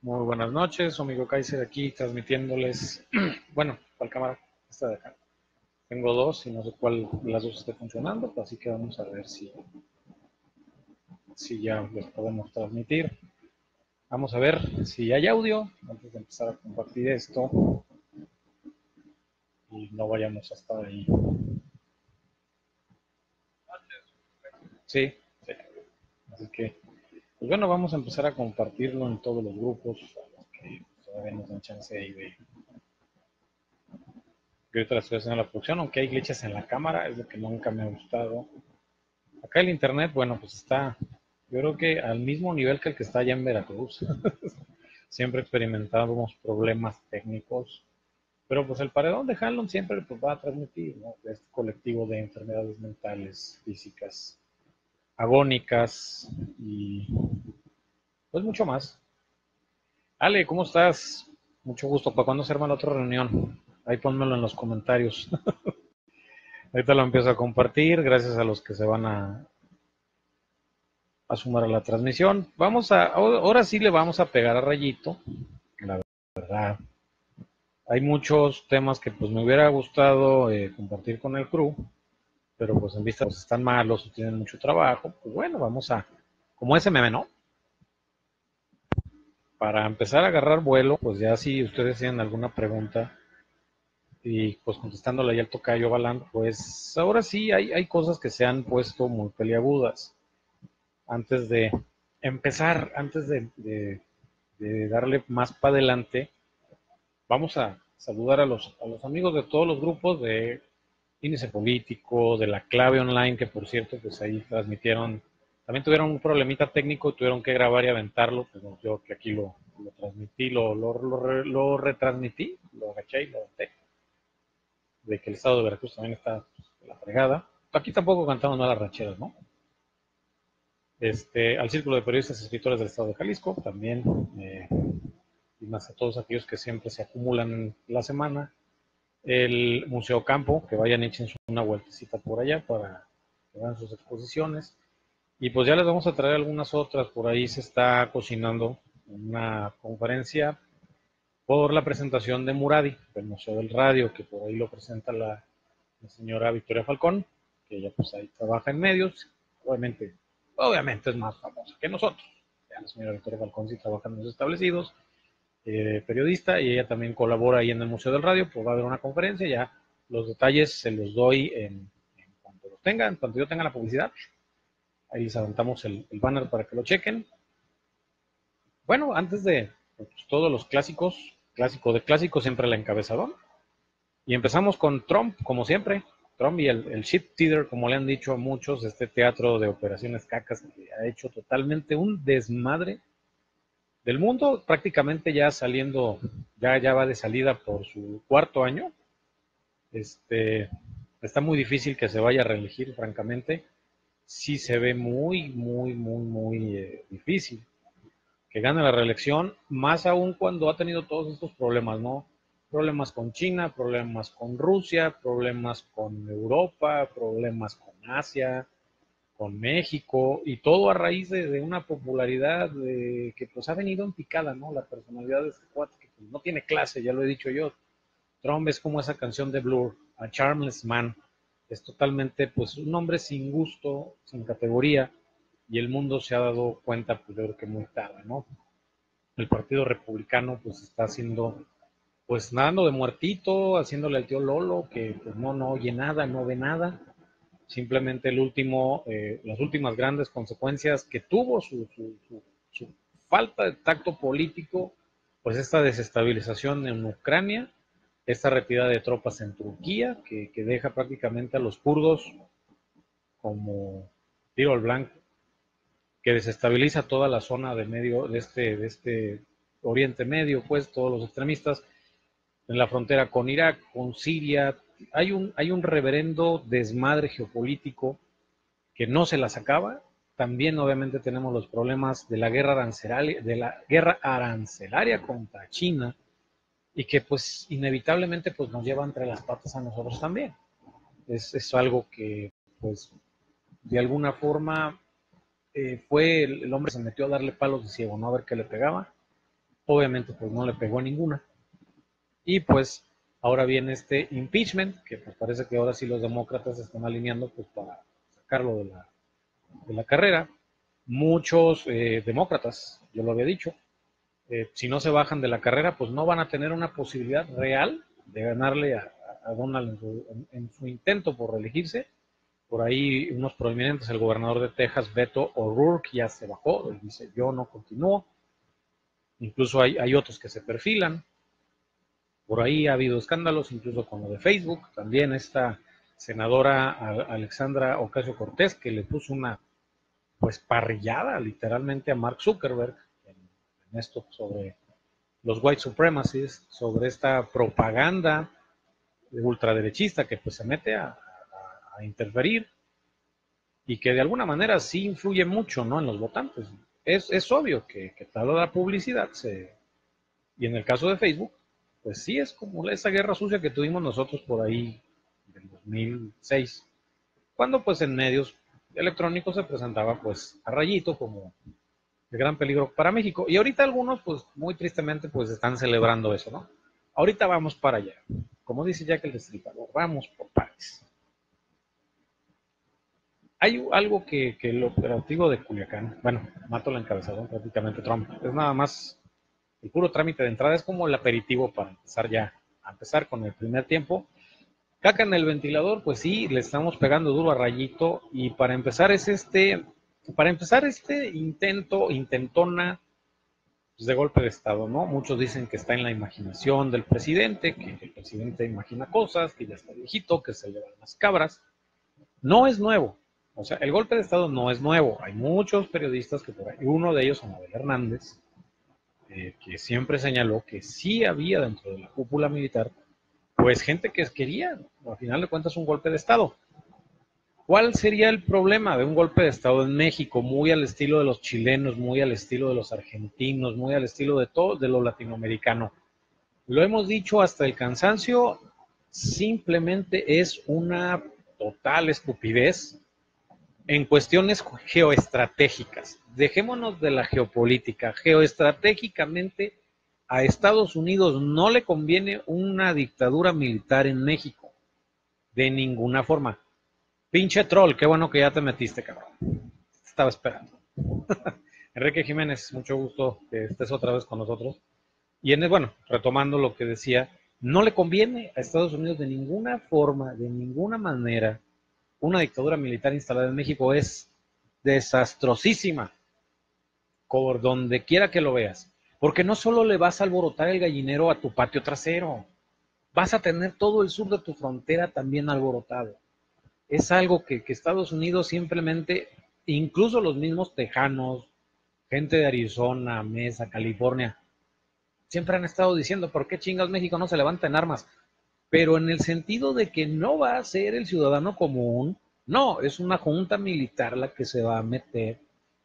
Muy buenas noches, amigo Kaiser aquí transmitiéndoles, bueno, ¿cuál cámara? Esta de acá. Tengo dos y no sé cuál de las dos esté funcionando, así que vamos a ver si, si ya les podemos transmitir. Vamos a ver si hay audio antes de empezar a compartir esto y no vayamos a estar ahí. Sí, sí. Así que pues bueno, vamos a empezar a compartirlo en todos los grupos que todavía nos dan chance ahí de. Yo ahorita la estoy haciendo la producción, aunque hay glitches en la cámara, es lo que nunca me ha gustado. Acá el internet, bueno, pues está, yo creo que al mismo nivel que el que está allá en Veracruz. siempre experimentamos problemas técnicos, pero pues el paredón de Hanlon siempre pues, va a transmitir, ¿no? Este colectivo de enfermedades mentales, físicas, agónicas y pues mucho más. Ale, ¿cómo estás? Mucho gusto. ¿Para cuándo se arma la otra reunión? Ahí pónmelo en los comentarios. Ahorita lo empiezo a compartir, gracias a los que se van a, a sumar a la transmisión. Vamos a, ahora sí le vamos a pegar a rayito, la verdad. Hay muchos temas que pues me hubiera gustado eh, compartir con el crew, pero pues en vista que están malos o tienen mucho trabajo, pues bueno, vamos a, como ese meme, ¿no? Para empezar a agarrar vuelo, pues ya si ustedes tienen alguna pregunta y pues contestándole ya al tocayo Balán, pues ahora sí hay, hay cosas que se han puesto muy peliagudas. Antes de empezar, antes de, de darle más para adelante, vamos a saludar a los, a los amigos de todos los grupos de índice político, de la clave online, que por cierto, pues ahí transmitieron, también tuvieron un problemita técnico tuvieron que grabar y aventarlo, pues yo que aquí lo, lo transmití, lo, lo, lo, retransmití, lo agaché y lo aventé, de que el estado de Veracruz también está pues, la fregada. Aquí tampoco cantamos malas rancheras, ¿no? Este, al Círculo de Periodistas y Escritores del Estado de Jalisco, también, eh, y más a todos aquellos que siempre se acumulan la semana, el Museo Campo, que vayan echen una vueltecita por allá para que vean sus exposiciones. Y pues ya les vamos a traer algunas otras, por ahí se está cocinando una conferencia por la presentación de Muradi, del Museo del Radio, que por ahí lo presenta la, señora Victoria Falcón, que ella pues ahí trabaja en medios, obviamente, obviamente es más famosa que nosotros. la señora Victoria Falcón sí trabaja en medios establecidos, eh, periodista y ella también colabora ahí en el Museo del Radio, pues va a haber una conferencia, ya los detalles se los doy en, cuanto los tengan, en cuanto yo tenga la publicidad, ahí les aventamos el, banner para que lo chequen. Bueno, antes de pues, todos los clásicos, clásico de clásico, siempre el encabezador. Y empezamos con Trump, como siempre. Trump y el, el shit theater, como le han dicho a muchos, este teatro de operaciones cacas que ha hecho totalmente un desmadre del mundo, prácticamente ya saliendo, ya, ya va de salida por su cuarto año. Este, está muy difícil que se vaya a reelegir, francamente. Sí se ve muy, muy, muy, muy eh, difícil que gane la reelección, más aún cuando ha tenido todos estos problemas, ¿no? Problemas con China, problemas con Rusia, problemas con Europa, problemas con Asia, con México y todo a raíz de, una popularidad que pues ha venido en picada, ¿no? La personalidad de este cuate que pues, no tiene clase, ya lo he dicho yo. Trump es como esa canción de Blur, a Charmless Man. Es totalmente pues un hombre sin gusto, sin categoría y el mundo se ha dado cuenta pues creo que muy tarde, ¿no? El Partido Republicano pues está haciendo pues nadando de muertito, haciéndole al tío Lolo que pues no, no oye nada, no ve nada simplemente el último, eh, las últimas grandes consecuencias que tuvo su, falta de tacto político, pues esta desestabilización en Ucrania, esta retirada de tropas en Turquía, que, deja prácticamente a los kurdos como tiro al blanco, que desestabiliza toda la zona de medio, de este, de este Oriente Medio, pues todos los extremistas en la frontera con Irak, con Siria, hay un, hay un reverendo desmadre geopolítico que no se las acaba. También obviamente tenemos los problemas de la guerra arancelaria, de la guerra arancelaria contra China y que pues inevitablemente pues nos lleva entre las patas a nosotros también. Es, es algo que pues de alguna forma eh, fue el, el, hombre se metió a darle palos de ciego, ¿no? A ver qué le pegaba. Obviamente, pues no le pegó ninguna. Y pues ahora viene este impeachment, que pues parece que ahora sí los demócratas están alineando pues para sacarlo de la, de la carrera. Muchos eh, demócratas, yo lo había dicho, eh, si no se bajan de la carrera, pues no van a tener una posibilidad real de ganarle a, Donald en su, intento por reelegirse. Por ahí unos prominentes, el gobernador de Texas, Beto O'Rourke, ya se bajó, dice yo no continúo. Incluso hay, hay otros que se perfilan. Por ahí ha habido escándalos, incluso con lo de Facebook. También esta senadora Alexandra Ocasio Cortés, que le puso una pues parrillada literalmente a Mark Zuckerberg en, esto sobre los white supremacists, sobre esta propaganda ultraderechista que pues se mete a, interferir y que de alguna manera sí influye mucho ¿no? en los votantes. Es, obvio que, que toda la publicidad. Y en el caso de Facebook, pues sí es como esa guerra sucia que tuvimos nosotros por ahí del 2006, cuando pues en medios electrónicos se presentaba pues a rayito como el gran peligro para México. Y ahorita algunos pues muy tristemente pues están celebrando eso, ¿no? Ahorita vamos para allá. Como dice Jack el Destripador, vamos por partes. Hay algo que, que el operativo de Culiacán, bueno, mato la encabezador prácticamente Trump, es nada más el puro trámite de entrada, es como el aperitivo para empezar ya, a empezar con el primer tiempo Caca en el ventilador, pues sí, le estamos pegando duro a rayito. Y para empezar es este, para empezar este intento, intentona pues, de golpe de Estado, ¿no? Muchos dicen que está en la imaginación del presidente, que el presidente imagina cosas, que ya está viejito, que se llevan las cabras. No es nuevo. O sea, el golpe de Estado no es nuevo. Hay muchos periodistas que por uno de ellos, Anabel Hernández, eh, que siempre señaló que sí había dentro de la cúpula militar pues gente que quería, al final de cuentas, un golpe de Estado. ¿Cuál sería el problema de un golpe de Estado en México, muy al estilo de los chilenos, muy al estilo de los argentinos, muy al estilo de todo, de lo latinoamericano? Lo hemos dicho hasta el cansancio, simplemente es una total estupidez en cuestiones geoestratégicas. Dejémonos de la geopolítica. Geoestratégicamente a Estados Unidos no le conviene una dictadura militar en México. De ninguna forma. Pinche troll, qué bueno que ya te metiste, cabrón. Estaba esperando. Enrique Jiménez, mucho gusto que estés otra vez con nosotros. Y en, bueno, retomando lo que decía, no le conviene a Estados Unidos de ninguna forma, de ninguna manera, una dictadura militar instalada en México es desastrosísima, por donde quiera que lo veas. Porque no solo le vas a alborotar el gallinero a tu patio trasero, vas a tener todo el sur de tu frontera también alborotado. Es algo que, Estados Unidos simplemente, incluso los mismos tejanos, gente de Arizona, Mesa, California, siempre han estado diciendo, ¿por qué chingas México no se levanta en armas? Pero en el sentido de que no va a ser el ciudadano común, no, es una junta militar la que se va a meter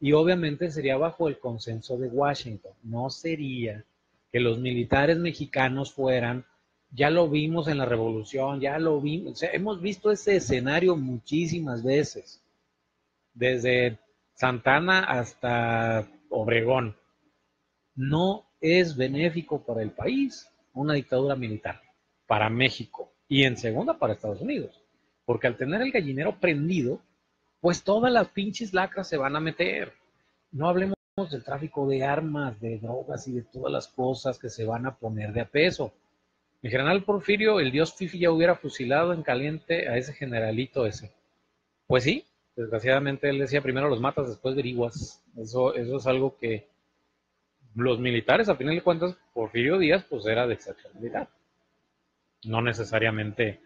y obviamente sería bajo el consenso de Washington. No sería que los militares mexicanos fueran, ya lo vimos en la revolución, ya lo vimos, hemos visto ese escenario muchísimas veces, desde Santana hasta Obregón. No es benéfico para el país una dictadura militar, para México y en segunda para Estados Unidos, porque al tener el gallinero prendido, pues todas las pinches lacras se van a meter. No hablemos del tráfico de armas, de drogas y de todas las cosas que se van a poner de a peso. El general Porfirio, el dios Fifi, ya hubiera fusilado en caliente a ese generalito ese. Pues sí, desgraciadamente él decía primero los matas, después averiguas. Eso, eso es algo que los militares, a final de cuentas, Porfirio Díaz, pues era de excepcionalidad. No necesariamente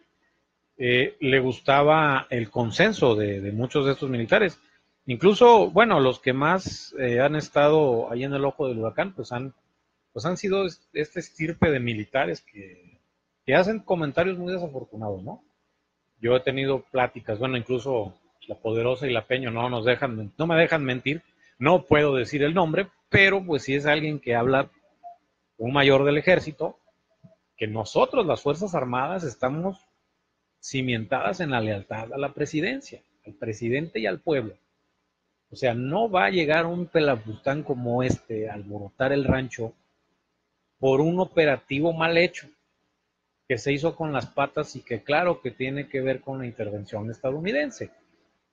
eh, le gustaba el consenso de, muchos de estos militares. Incluso, bueno, los que más eh, han estado ahí en el ojo del huracán, pues han, pues han sido este estirpe de militares que, que hacen comentarios muy desafortunados, ¿no? Yo he tenido pláticas, bueno, incluso la Poderosa y la Peño no nos dejan, no me dejan mentir, no puedo decir el nombre, pero pues si es alguien que habla un mayor del ejército, que nosotros, las Fuerzas Armadas, estamos cimentadas en la lealtad a la presidencia, al presidente y al pueblo. O sea, no va a llegar un pelafustán como este a alborotar el rancho por un operativo mal hecho que se hizo con las patas y que claro que tiene que ver con la intervención estadounidense.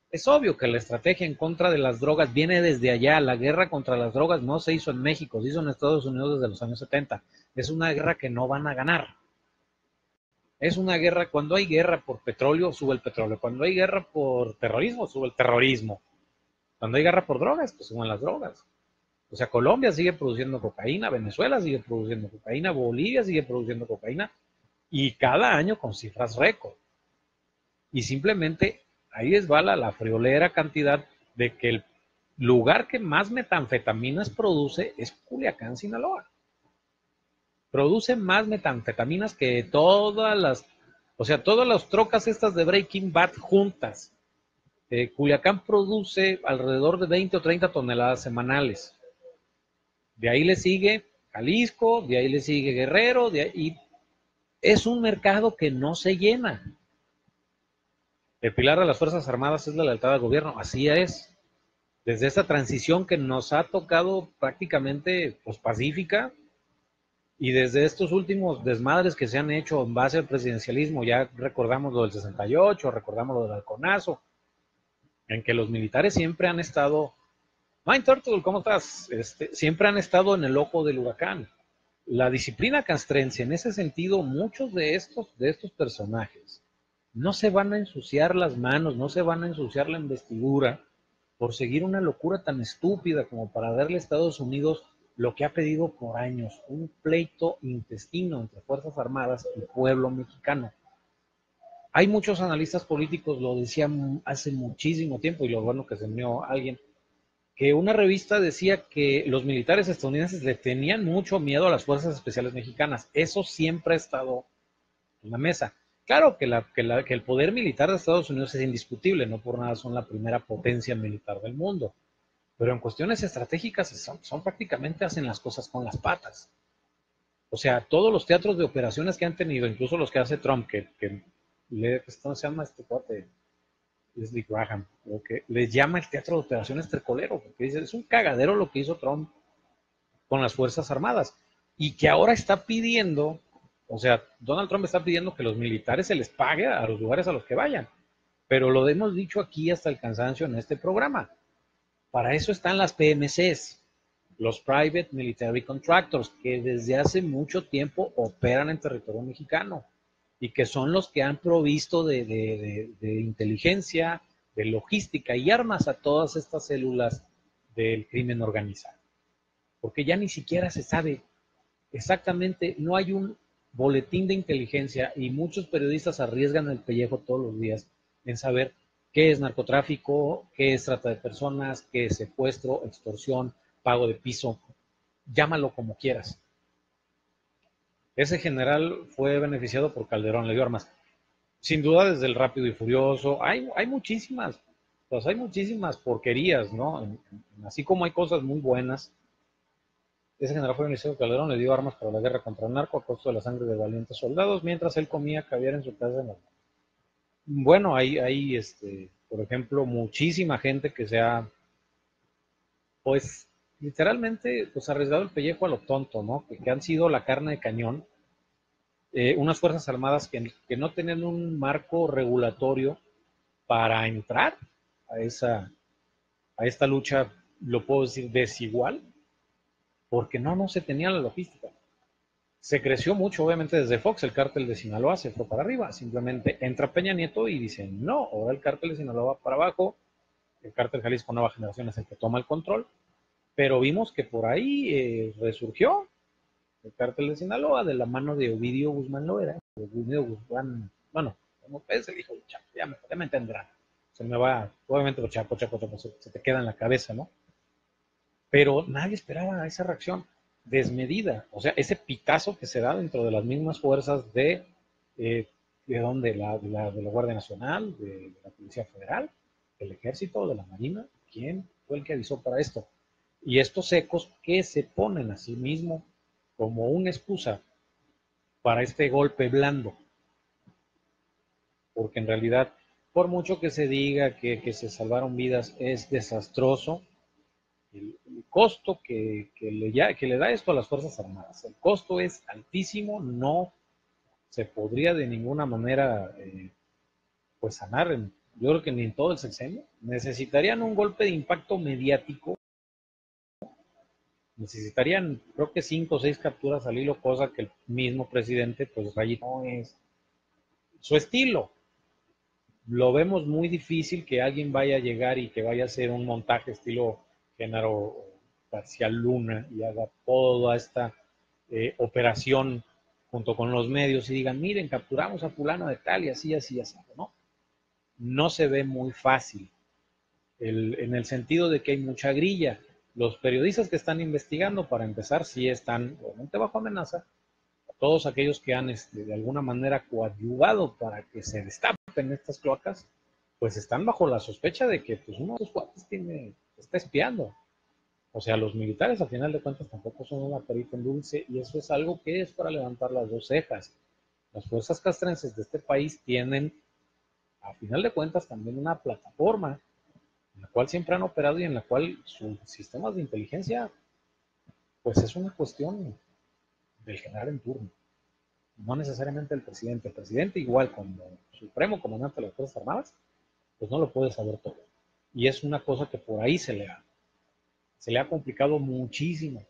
Es obvio que la estrategia en contra de las drogas viene desde allá. La guerra contra las drogas no se hizo en México, se hizo en Estados Unidos desde los años 70. Es una guerra que no van a ganar. Es una guerra, cuando hay guerra por petróleo, sube el petróleo. Cuando hay guerra por terrorismo, sube el terrorismo. Cuando hay guerra por drogas, pues suben las drogas. O sea, Colombia sigue produciendo cocaína, Venezuela sigue produciendo cocaína, Bolivia sigue produciendo cocaína y cada año con cifras récord. Y simplemente ahí va la, friolera cantidad de que el lugar que más metanfetaminas produce es Culiacán, Sinaloa. Produce más metanfetaminas que todas las, o sea, todas las trocas estas de Breaking Bad juntas. Eh, Culiacán produce alrededor de 20 o 30 toneladas semanales. De ahí le sigue Jalisco, de ahí le sigue Guerrero, de ahí, es un mercado que no se llena. El pilar de las Fuerzas Armadas es la lealtad al gobierno, así es. Desde esta transición que nos ha tocado prácticamente pues, pacífica y desde estos últimos desmadres que se han hecho en base al presidencialismo, ya recordamos lo del 68, recordamos lo del halconazo, en que los militares siempre han estado, Mind Turtle, ¿cómo estás? Este, siempre han estado en el ojo del huracán la disciplina castrense, en ese sentido, muchos de estos, de estos personajes no se van a ensuciar las manos, no se van a ensuciar la investidura por seguir una locura tan estúpida como para darle a Estados Unidos lo que ha pedido por años, un pleito intestino entre Fuerzas Armadas y pueblo mexicano. Hay muchos analistas políticos, lo decían hace muchísimo tiempo, y lo bueno que se unió alguien, que una revista decía que los militares estadounidenses le tenían mucho miedo a las fuerzas especiales mexicanas. Eso siempre ha estado en la mesa. Claro que, que, el poder militar de Estados Unidos es indiscutible, no por nada son la primera potencia militar del mundo, pero en cuestiones estratégicas son, prácticamente hacen las cosas con las patas. O sea, todos los teatros de operaciones que han tenido, incluso los que hace Trump, que, que ¿cómo se llama este cuate? Leslie Graham, lo que les llama el teatro de operaciones tricolero, porque dice, es un cagadero lo que hizo Trump con las Fuerzas Armadas, y que ahora está pidiendo, o sea, Donald Trump está pidiendo que los militares se les pague a los lugares a los que vayan, pero lo hemos dicho aquí hasta el cansancio en este programa. Para eso están las PMCs, los Private Military Contractors, que desde hace mucho tiempo operan en territorio mexicano y que son los que han provisto de, inteligencia, de logística y armas a todas estas células del crimen organizado. Porque ya ni siquiera se sabe exactamente, no hay un boletín de inteligencia y muchos periodistas arriesgan el pellejo todos los días en saber qué es narcotráfico, qué es trata de personas, qué es secuestro, extorsión, pago de piso, llámalo como quieras. Ese general fue beneficiado por Calderón, le dio armas. Sin duda desde el Rápido y Furioso, hay, hay muchísimas, pues hay muchísimas porquerías, ¿no? Así como hay cosas muy buenas. Ese general fue beneficiado por Calderón, le dio armas para la guerra contra el narco a costo de la sangre de valientes soldados, mientras él comía caviar en su casa en Bueno, hay, hay este, por ejemplo, muchísima gente que se ha, pues, literalmente pues arriesgado el pellejo a lo tonto, ¿no? Que, han sido la carne de cañón. Eh, unas Fuerzas Armadas que, que, no tienen un marco regulatorio para entrar a, esa, a esta lucha, lo puedo decir, desigual, porque no, no se tenía la logística. Se creció mucho, obviamente, desde Fox, el cártel de Sinaloa se fue para arriba, simplemente entra Peña Nieto y dice, no, ahora el cártel de Sinaloa va para abajo, el cártel Jalisco Nueva Generación es el que toma el control, pero vimos que por ahí eh, resurgió el cártel de Sinaloa de la mano de Ovidio Guzmán Loera. Ovidio Guzmán, bueno, como es el hijo de Chapo, ya me, ya. Se me va, obviamente, Chapo, Chapo, Chapo, se, te queda en la cabeza, ¿no? Pero nadie esperaba esa reacción desmedida, o sea, ese pitazo que se da dentro de las mismas fuerzas de, eh, ¿de? La, de, la, de la Guardia Nacional, de la Policía Federal, del Ejército, de la Marina. ¿Quién fue el que avisó para esto? y estos ecos que se ponen a sí mismo como una excusa para este golpe blando. Porque en realidad, por mucho que se diga que, se salvaron vidas, es desastroso el, costo que, le, que le da esto a las Fuerzas Armadas. El costo es altísimo, no se podría de ninguna manera eh, pues sanar, yo creo que ni en todo el sexenio. Necesitarían un golpe de impacto mediático. Necesitarían, creo que cinco o seis capturas al hilo, cosa que el mismo presidente, pues no es su estilo. Lo vemos muy difícil que alguien vaya a llegar y que vaya a hacer un montaje estilo género Parcial Luna y haga toda esta eh, operación junto con los medios y digan, miren, capturamos a fulano de tal y así, así, así, ¿no? No se ve muy fácil, en el sentido de que hay mucha grilla. Los periodistas que están investigando, para empezar, sí están obviamente bajo amenaza. Todos aquellos que han este, de alguna manera coadyuvado para que se destapen estas cloacas, pues están bajo la sospecha de que pues, uno de los cuates tiene, está espiando. O sea, los militares a final de cuentas tampoco son una perita en dulce y eso es algo que es para levantar las dos cejas. Las fuerzas castrenses de este país tienen, a final de cuentas, también una plataforma en la cual siempre han operado y en la cual sus sistemas de inteligencia, pues es una cuestión del general en turno. No necesariamente el presidente. El presidente, igual como supremo comandante de las Fuerzas Armadas, pues no lo puede saber todo. Y es una cosa que por ahí se le ha se le ha complicado muchísimo.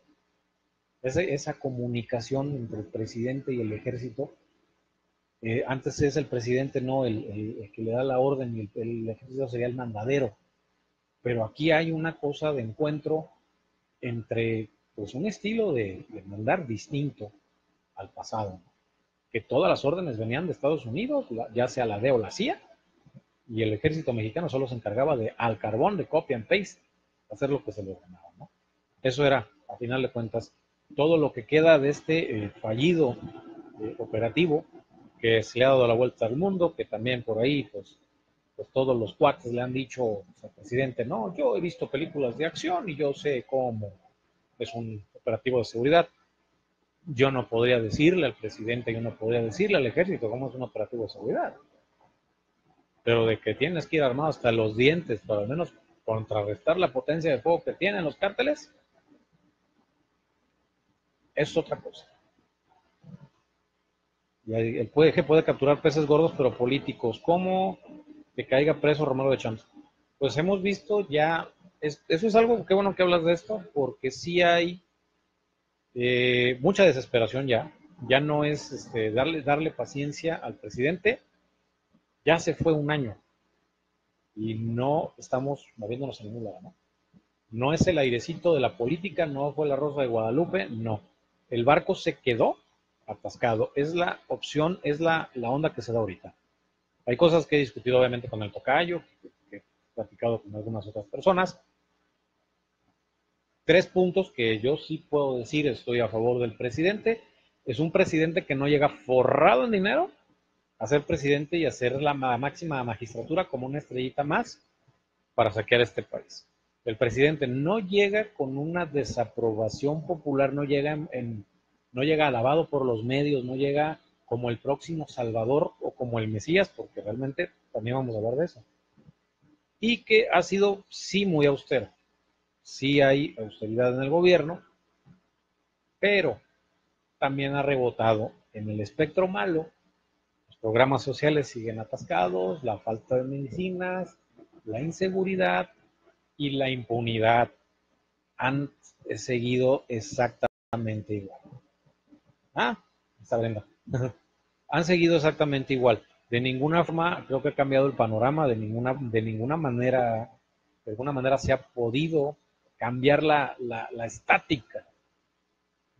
esa comunicación entre el presidente y el ejército, eh, antes es el presidente, no el, que le da la orden y el, ejército sería el mandadero. Pero aquí hay una cosa de encuentro entre pues, un estilo de, mandar distinto al pasado, que todas las órdenes venían de Estados Unidos, ya sea la DEA o la CIA, y el ejército mexicano solo se encargaba de al carbón, de copy and paste, hacer lo que se le ordenaba. ¿no? Eso era, a final de cuentas, todo lo que queda de este eh, fallido eh, operativo que se le ha dado la vuelta al mundo, que también por ahí, pues, pues todos los cuates le han dicho al presidente, no, yo he visto películas de acción y yo sé cómo es un operativo de seguridad. Yo no podría decirle al presidente, yo no podría decirle al ejército cómo es un operativo de seguridad. Pero de que tienes que ir armado hasta los dientes para al menos contrarrestar la potencia de fuego que tienen los cárteles, es otra cosa. Y el puede, puede capturar peces gordos, pero políticos. ¿Cómo que caiga preso Romero de Champs? Pues hemos visto ya, eso es algo, qué bueno que hablas de esto, porque sí hay eh, mucha desesperación ya. Ya no es este, darle, darle paciencia al presidente. Ya se fue un año y no estamos moviéndonos en ningún lado, ¿no? No es el airecito de la política, no fue la Rosa de Guadalupe, no. El barco se quedó atascado. Es la opción, es la, la onda que se da ahorita. Hay cosas que he discutido obviamente con el tocayo, que, he platicado con algunas otras personas. Tres puntos que yo sí puedo decir, estoy a favor del presidente. Es un presidente que no llega forrado en dinero, a ser presidente y hacer la máxima magistratura como una estrellita más para saquear este país. El presidente no llega con una desaprobación popular, no llega, no llega alabado por los medios, no llega como el próximo Salvador o como el Mesías, porque realmente también vamos a hablar de eso. Y que ha sido, sí, muy austero. Sí hay austeridad en el gobierno, pero también ha rebotado en el espectro malo programas sociales siguen atascados, la falta de medicinas, la inseguridad y la impunidad han seguido exactamente igual. Ah, está Brenda. han seguido exactamente igual. De ninguna forma creo que ha cambiado el panorama, de ninguna, de ninguna manera, de alguna manera se ha podido cambiar la, estática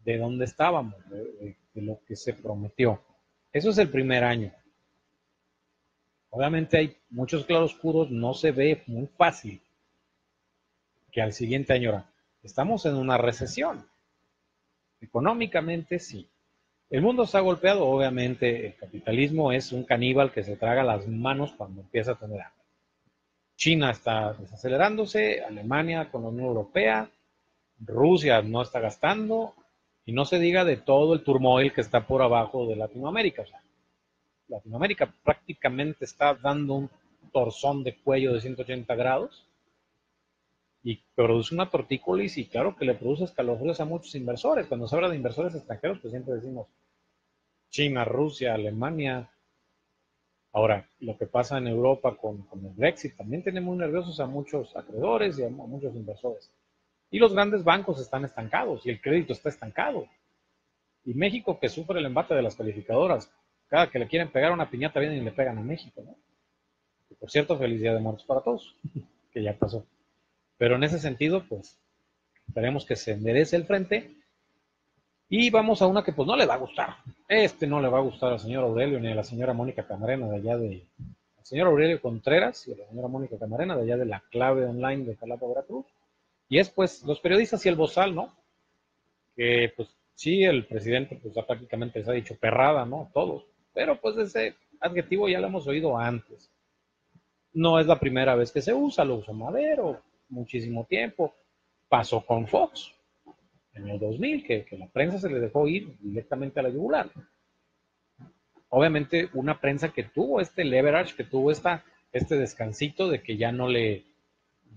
de donde estábamos, de lo que se prometió. Eso es el primer año. Obviamente hay muchos claroscuros, no se ve muy fácil que al siguiente año estamos en una recesión. Económicamente sí. El mundo está golpeado, obviamente el capitalismo es un caníbal que se traga las manos cuando empieza a tener hambre. China está desacelerándose, Alemania con la Unión Europea, Rusia no está gastando, y no se diga de todo el turmoil que está por abajo de Latinoamérica. O sea, Latinoamérica prácticamente está dando un torzón de cuello de 180 grados y produce una tortícolis y claro que le produce escalofríos a muchos inversores. Cuando se habla de inversores extranjeros, pues siempre decimos China, Rusia, Alemania. Ahora, lo que pasa en Europa con, con el Brexit también tiene muy nerviosos a muchos acreedores y a muchos inversores. Y los grandes bancos están estancados y el crédito está estancado. Y México, que sufre el embate de las calificadoras, cada que le quieren pegar una piñata vienen y le pegan a México, ¿no? Y por cierto, felicidad de muertos para todos, que ya pasó. Pero en ese sentido, pues, esperemos que se enderece el frente. Y vamos a una que pues no le va a gustar. Este no le va a gustar al señor Aurelio ni a la señora Mónica Camarena de allá de... Al señor Aurelio Contreras y a la señora Mónica Camarena de allá de la clave online de Jalapa, Veracruz. Y es pues los periodistas y el bozal, ¿no? Que pues sí, el presidente pues ya prácticamente les ha dicho perrada, ¿no? Todos. Pero pues ese adjetivo ya lo hemos oído antes. No es la primera vez que se usa, lo usa Madero, muchísimo tiempo. Pasó con Fox en el 2000, que, la prensa se le dejó ir directamente a la yugular. Obviamente una prensa que tuvo este leverage, que tuvo esta, este descansito de que ya no le,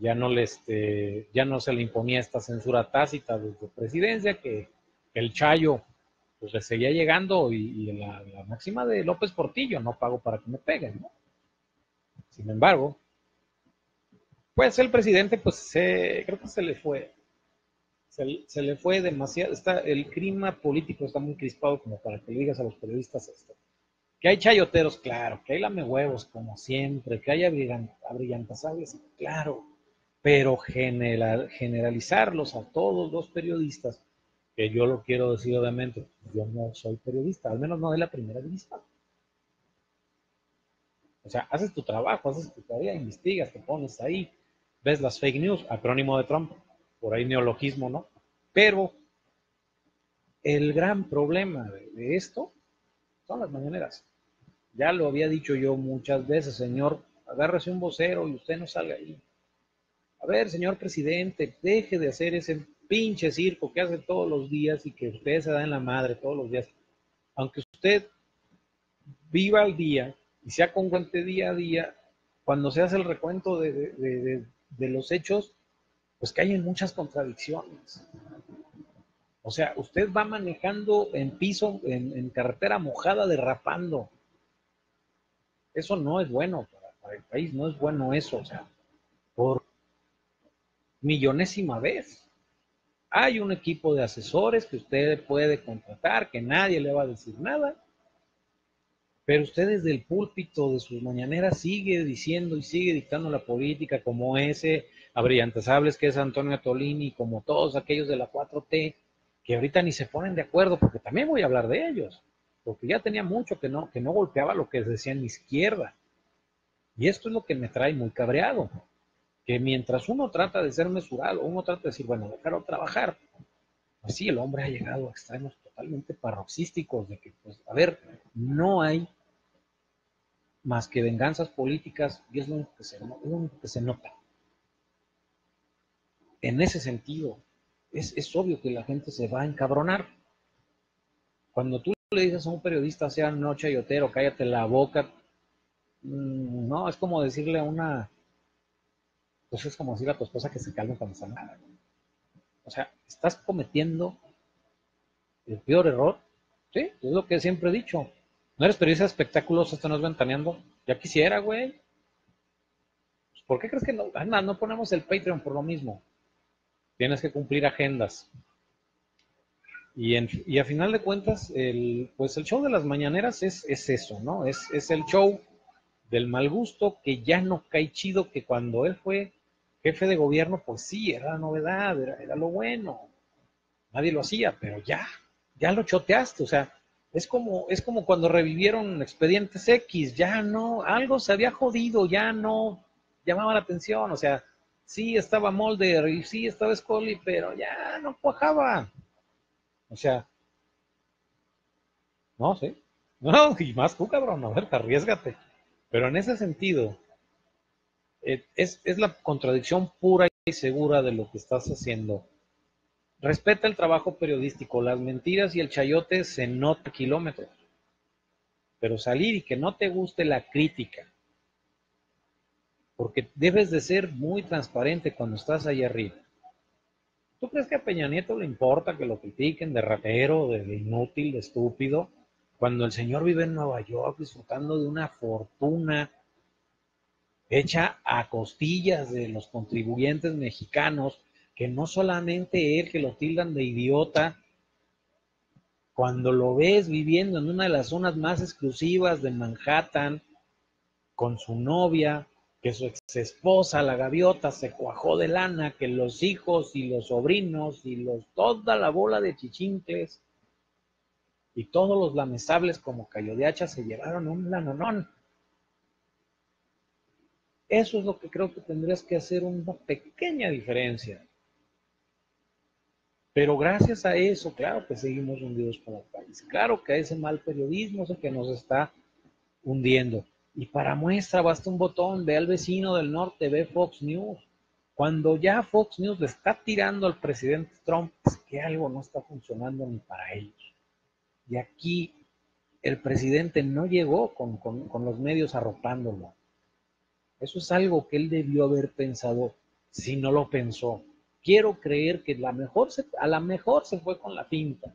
ya no le, este, ya no se le imponía esta censura tácita de su presidencia, que, el Chayo pues le seguía llegando y, la, máxima de López Portillo, no pago para que me peguen, ¿no? Sin embargo, pues el presidente, pues creo que se le fue, se, le fue demasiado, está, el clima político está muy crispado como para que le digas a los periodistas esto. Que hay chayoteros, claro, que hay lamehuevos, como siempre, que hay abrillantasables, claro, pero generalizarlos a todos los periodistas, que yo lo quiero decir obviamente, yo no soy periodista, al menos no de la primera vista. O sea, haces tu trabajo, haces tu tarea, investigas, te pones ahí, ves las fake news, acrónimo de Trump, por ahí neologismo, ¿no? Pero el gran problema de, esto son las mañaneras. Ya lo había dicho yo muchas veces, señor, agárrese un vocero y usted no salga ahí. A ver, señor presidente, deje de hacer ese pinche circo que hace todos los días y que usted se da en la madre todos los días. Aunque usted viva al día y sea congruente día a día, cuando se hace el recuento de, los hechos, pues que hay muchas contradicciones. O sea, usted va manejando en piso, en, carretera mojada, derrapando. Eso no es bueno para, el país, no es bueno eso, o sea, por millonésima vez. Hay un equipo de asesores que usted puede contratar, que nadie le va a decir nada, pero usted desde el púlpito de sus mañaneras sigue diciendo y sigue dictando la política como ese a brillantes que es Antonio Tolini, como todos aquellos de la 4T, que ahorita ni se ponen de acuerdo, porque también voy a hablar de ellos, porque ya tenía mucho que no, que no golpeaba lo que decía en izquierda. Y esto es lo que me trae muy cabreado, que mientras uno trata de ser mesurado, uno trata de decir, bueno, dejarlo trabajar, pues sí, el hombre ha llegado a extremos totalmente paroxísticos de que, pues, a ver, no hay más que venganzas políticas y es lo que se, que se nota. En ese sentido, es, obvio que la gente se va a encabronar. Cuando tú le dices a un periodista, sea no chayotero, cállate la boca, mm, no, es como decirle a una, pues es como decirle a tu esposa que se calme cuando está nada. O sea, estás cometiendo el peor error, ¿sí? Es lo que siempre he dicho. No eres periodista de espectáculos, esto no es ventaneando. Ya quisiera, güey. Pues, ¿Por qué crees que no? Anda, no ponemos el Patreon por lo mismo. Tienes que cumplir agendas. Y, en, y a final de cuentas, el, pues el show de las mañaneras es, es eso, ¿no? Es, es el show del mal gusto que ya no cae chido, que cuando él fue jefe de gobierno, pues sí, era la novedad, era, era lo bueno. Nadie lo hacía, pero ya, ya lo choteaste, o sea, es como, es como cuando revivieron expedientes X, ya no, algo se había jodido, ya no llamaba la atención, o sea, sí estaba Molder y sí estaba Scully, pero ya no cuajaba. O sea, no sé. No, y más tú, cabrón, a ver, arriesgate. Pero en ese sentido, es, es la contradicción pura y segura de lo que estás haciendo Respeta el trabajo periodístico, las mentiras y el chayote se nota kilómetros. Pero salir y que no te guste la crítica porque debes de ser muy transparente cuando estás ahí arriba. ¿Tú crees que a Peña Nieto le importa que lo critiquen de ratero, de, inútil, de estúpido? Cuando el señor vive en Nueva York disfrutando de una fortuna hecha a costillas de los contribuyentes mexicanos, que no solamente él, que lo tildan de idiota, cuando lo ves viviendo en una de las zonas más exclusivas de Manhattan, con su novia, que su ex esposa, la gaviota, se cuajó de lana, que los hijos y los sobrinos y los, toda la bola de chichincles y todos los lamesables como Cayo de Hacha se llevaron un lanonón. Eso es lo que creo que tendrías que hacer una pequeña diferencia. Pero gracias a eso, claro que seguimos hundidos como país. Claro que ese mal periodismo es el que nos está hundiendo. Y para muestra basta un botón, ve al vecino del norte, ve Fox News. Cuando ya Fox News le está tirando al presidente Trump, es que algo no está funcionando ni para ellos. Y aquí el presidente no llegó con, con los medios arropándolo. Eso es algo que él debió haber pensado si no lo pensó. Quiero creer que a la mejor se fue con la finta.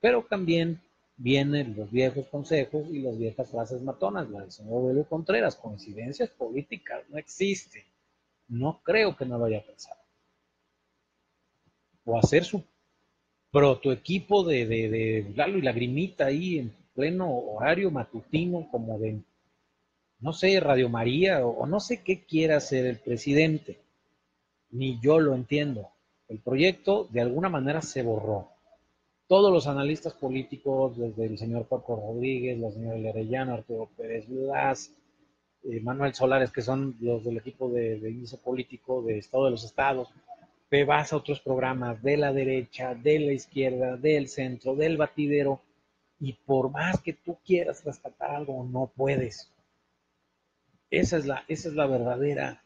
Pero también vienen los viejos consejos y las viejas frases matonas, la del señor Belo Contreras, coincidencias políticas no existen. No creo que no lo haya pensado. O hacer su protoequipo de, de, de Lalo y Lagrimita ahí en pleno horario matutino, como de, no sé, Radio María, o, no sé qué quiera hacer el presidente. Ni yo lo entiendo. El proyecto de alguna manera se borró todos los analistas políticos, desde el señor Paco Rodríguez, la señora Arellano, Arturo Pérez Blas, eh, Manuel Solares, que son los del equipo de, de, índice político de Estado de los Estados, vas a otros programas de la derecha, de la izquierda, del centro, del batidero, y por más que tú quieras rescatar algo, no puedes. Esa es la, esa es la verdadera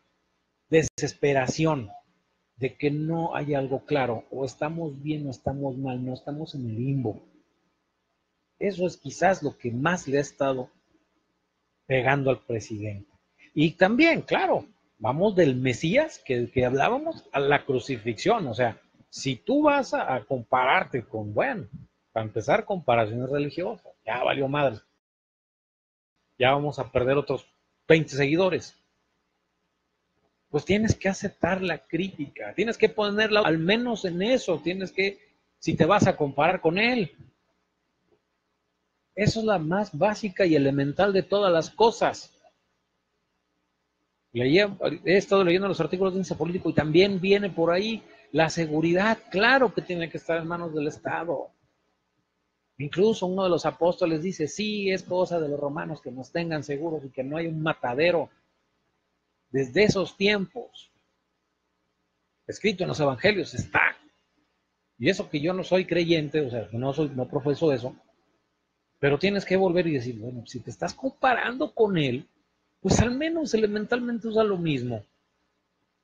desesperación de que no hay algo claro, o estamos bien o estamos mal, no estamos en el limbo. Eso es quizás lo que más le ha estado pegando al presidente. Y también, claro, vamos del Mesías que, que hablábamos a la crucifixión. O sea, si tú vas a, a, compararte con, bueno, para empezar, comparaciones religiosas, ya valió madre. Ya vamos a perder otros 20 seguidores pues tienes que aceptar la crítica, tienes que ponerla al menos en eso, tienes que, si te vas a comparar con él. Eso es la más básica y elemental de todas las cosas. he estado leyendo los artículos de índice político y también viene por ahí la seguridad, claro que tiene que estar en manos del Estado. Incluso uno de los apóstoles dice, sí, es cosa de los romanos que nos tengan seguros y que no hay un matadero desde esos tiempos. Escrito en los evangelios está. Y eso que yo no soy creyente, o sea, no, soy, no profeso eso, pero tienes que volver y decir, bueno, si te estás comparando con él, pues al menos elementalmente usa lo mismo.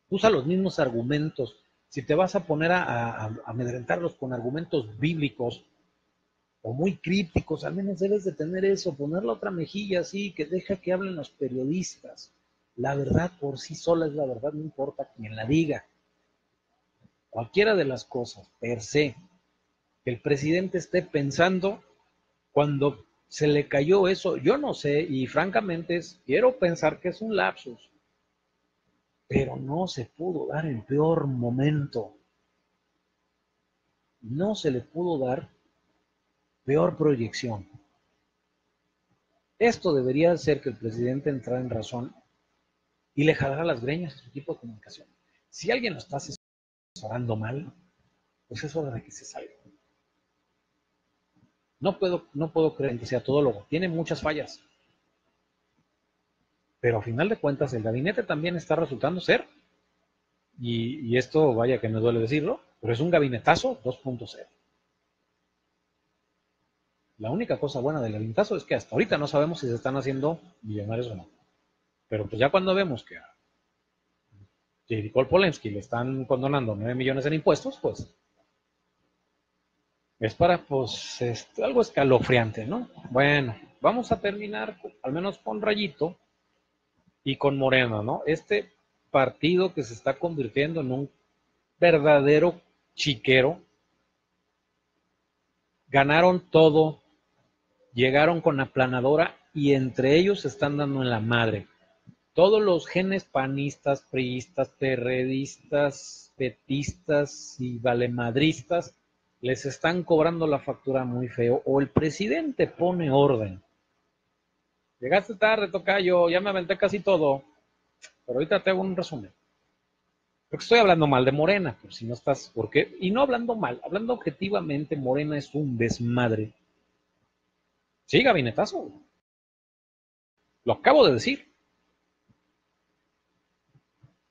Usa los mismos argumentos. Si te vas a poner a, a, a amedrentarlos con argumentos bíblicos o muy crípticos, al menos debes de tener eso, poner la otra mejilla así, que deja que hablen los periodistas. La verdad por sí sola es la verdad, no importa quién la diga. Cualquiera de las cosas, per se, que el presidente esté pensando cuando se le cayó eso, yo no sé, y francamente quiero pensar que es un lapsus, pero no se pudo dar el peor momento. No se le pudo dar peor proyección. Esto debería ser que el presidente entrara en razón y le jalará las greñas a su equipo de comunicación. Si alguien lo está asesorando mal, pues es hora de que se salga. No puedo, no puedo creer que sea todólogo. Tiene muchas fallas. Pero a final de cuentas, el gabinete también está resultando ser, y, y esto vaya que me duele decirlo, pero es un gabinetazo 2.0. La única cosa buena del gabinetazo es que hasta ahorita no sabemos si se están haciendo millonarios o no. Pero pues ya cuando vemos que a J.D. Polensky le están condonando 9 millones en impuestos, pues es para pues algo escalofriante, ¿no? Bueno, vamos a terminar al menos con Rayito y con Morena, ¿no? Este partido que se está convirtiendo en un verdadero chiquero, ganaron todo, llegaron con aplanadora y entre ellos están dando en la madre. Todos los genes panistas, priistas, perredistas, petistas y valemadristas les están cobrando la factura muy feo o el presidente pone orden. Llegaste tarde, tocayo, ya me aventé casi todo, pero ahorita te hago un resumen. Porque estoy hablando mal de Morena, por si no estás, ¿por qué? Y no hablando mal, hablando objetivamente, Morena es un desmadre. Sí, gabinetazo. Lo acabo de decir.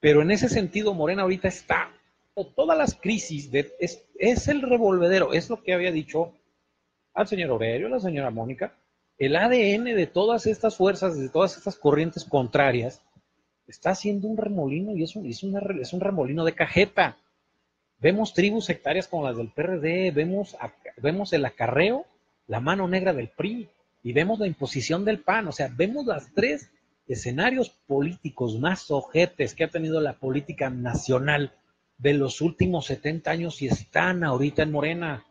Pero en ese sentido, Morena ahorita está, todas las crisis, de, es, es el revolvedero, es lo que había dicho al señor Aurelio, a la señora Mónica, el ADN de todas estas fuerzas, de todas estas corrientes contrarias, está haciendo un remolino y es un, es, es un remolino de cajeta. Vemos tribus sectarias como las del PRD, vemos, vemos el acarreo, la mano negra del PRI y vemos la imposición del PAN. O sea, vemos las tres escenarios políticos más ojetes que ha tenido la política nacional de los últimos 70 años y están ahorita en Morena.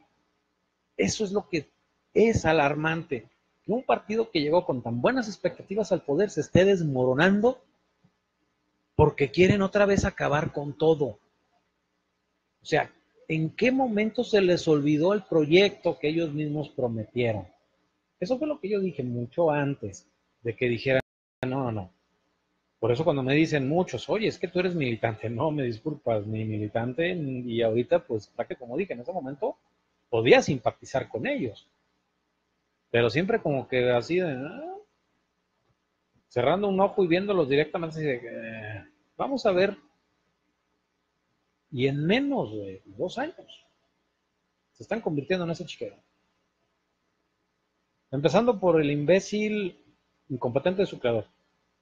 Eso es lo que es alarmante. Que un partido que llegó con tan buenas expectativas al poder se esté desmoronando porque quieren otra vez acabar con todo. O sea, ¿en qué momento se les olvidó el proyecto que ellos mismos prometieron? Eso fue lo que yo dije mucho antes de que dijeran, no, no, no. Por eso cuando me dicen muchos, oye, es que tú eres militante, no, me disculpas, ni militante, y ahorita, pues, para que como dije, en ese momento podía simpatizar con ellos. Pero siempre como que así de, ah, cerrando un ojo y viéndolos directamente, así eh, vamos a ver. Y en menos de dos años se están convirtiendo en ese chiquero. Empezando por el imbécil incompetente de su creador.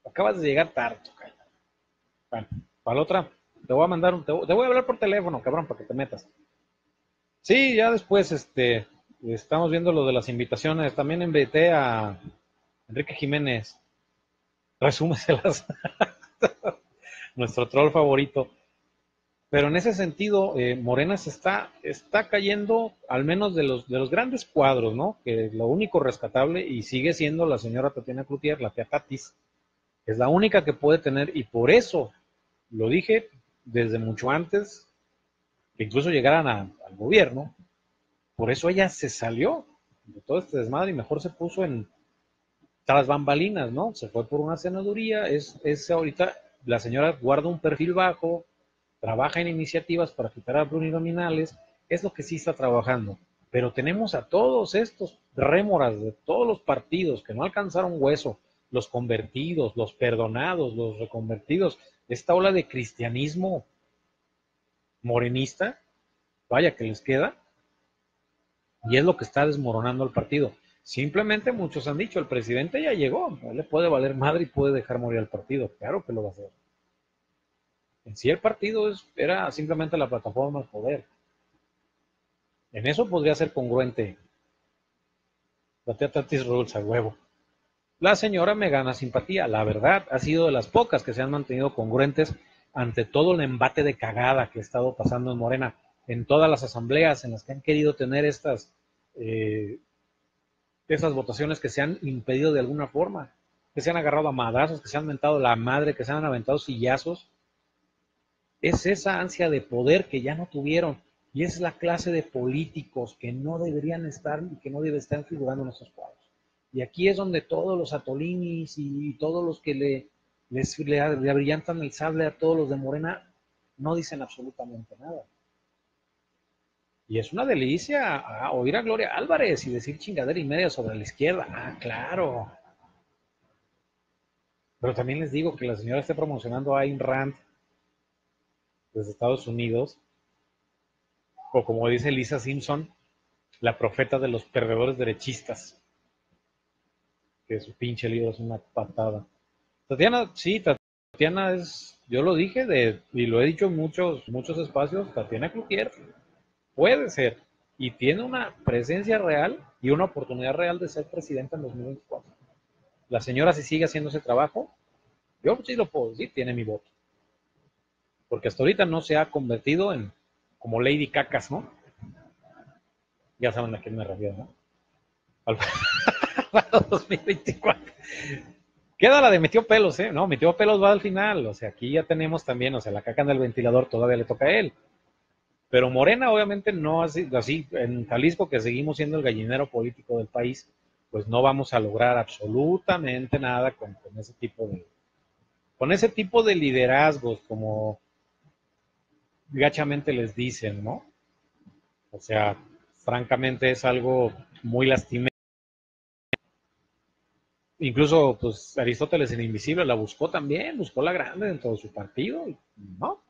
Acabas de llegar tarde, Bueno, para la otra, te voy a mandar, un, te, voy a hablar por teléfono, cabrón, para que te metas. Sí, ya después, este, estamos viendo lo de las invitaciones. También invité a Enrique Jiménez resúmeselas. Nuestro troll favorito. Pero en ese sentido, eh, Morena se está, está cayendo, al menos de los, de los grandes cuadros, ¿no? Que lo único rescatable, y sigue siendo la señora Tatiana Cloutier, la tía Tatis, es la única que puede tener, y por eso lo dije desde mucho antes, que incluso llegaran al gobierno, por eso ella se salió de todo este desmadre y mejor se puso en, tras bambalinas, ¿no? Se fue por una senaduría, es, es ahorita, la señora guarda un perfil bajo, trabaja en iniciativas para quitar a plurinominales, es lo que sí está trabajando. Pero tenemos a todos estos rémoras de todos los partidos que no alcanzaron hueso, los convertidos, los perdonados, los reconvertidos, esta ola de cristianismo morenista, vaya que les queda, y es lo que está desmoronando el partido. Simplemente muchos han dicho, el presidente ya llegó, le puede valer madre y puede dejar morir al partido. Claro que lo va a hacer. En sí el partido era simplemente la plataforma del poder. En eso podría ser congruente. La Tatis Rules a huevo. La señora me gana simpatía. La verdad, ha sido de las pocas que se han mantenido congruentes ante todo el embate de cagada que ha estado pasando en Morena, en todas las asambleas en las que han querido tener estas eh, esas votaciones que se han impedido de alguna forma, que se han agarrado a madrazos, que se han mentado la madre, que se han aventado sillazos. Es esa ansia de poder que ya no tuvieron. Y es la clase de políticos que no deberían estar y que no deben estar figurando en esos cuadros. Y aquí es donde todos los atolinis y, todos los que le, les, le, abrillantan el sable a todos los de Morena no dicen absolutamente nada. Y es una delicia ah, oír a Gloria Álvarez y decir chingadera y media sobre la izquierda. Ah, claro. Pero también les digo que la señora esté promocionando a Ayn Rand desde Estados Unidos, o como dice Lisa Simpson, la profeta de los perdedores derechistas. Que su pinche libro es una patada. Tatiana, sí, Tatiana es, yo lo dije de, y lo he dicho en muchos, muchos espacios, Tatiana Cloutier Puede ser. Y tiene una presencia real y una oportunidad real de ser presidenta en 2024. La señora, si sigue haciendo ese trabajo, Yo sí lo puedo decir, tiene mi voto. Porque hasta ahorita no se ha convertido en como Lady Cacas, ¿no? Ya saben a quién me refiero, ¿no? Para 2024. Queda la de metió pelos, ¿eh? No, metió pelos va al final. O sea, aquí ya tenemos también, o sea, la caca en el ventilador todavía le toca a él. Pero Morena, obviamente, no así, así en Jalisco, que seguimos siendo el gallinero político del país, pues no vamos a lograr absolutamente nada con ese tipo de con ese tipo de liderazgos, como gachamente les dicen, ¿no? O sea, francamente es algo muy lastimero. Incluso, pues, Aristóteles el Invisible la buscó también, buscó la grande dentro de su partido, y no,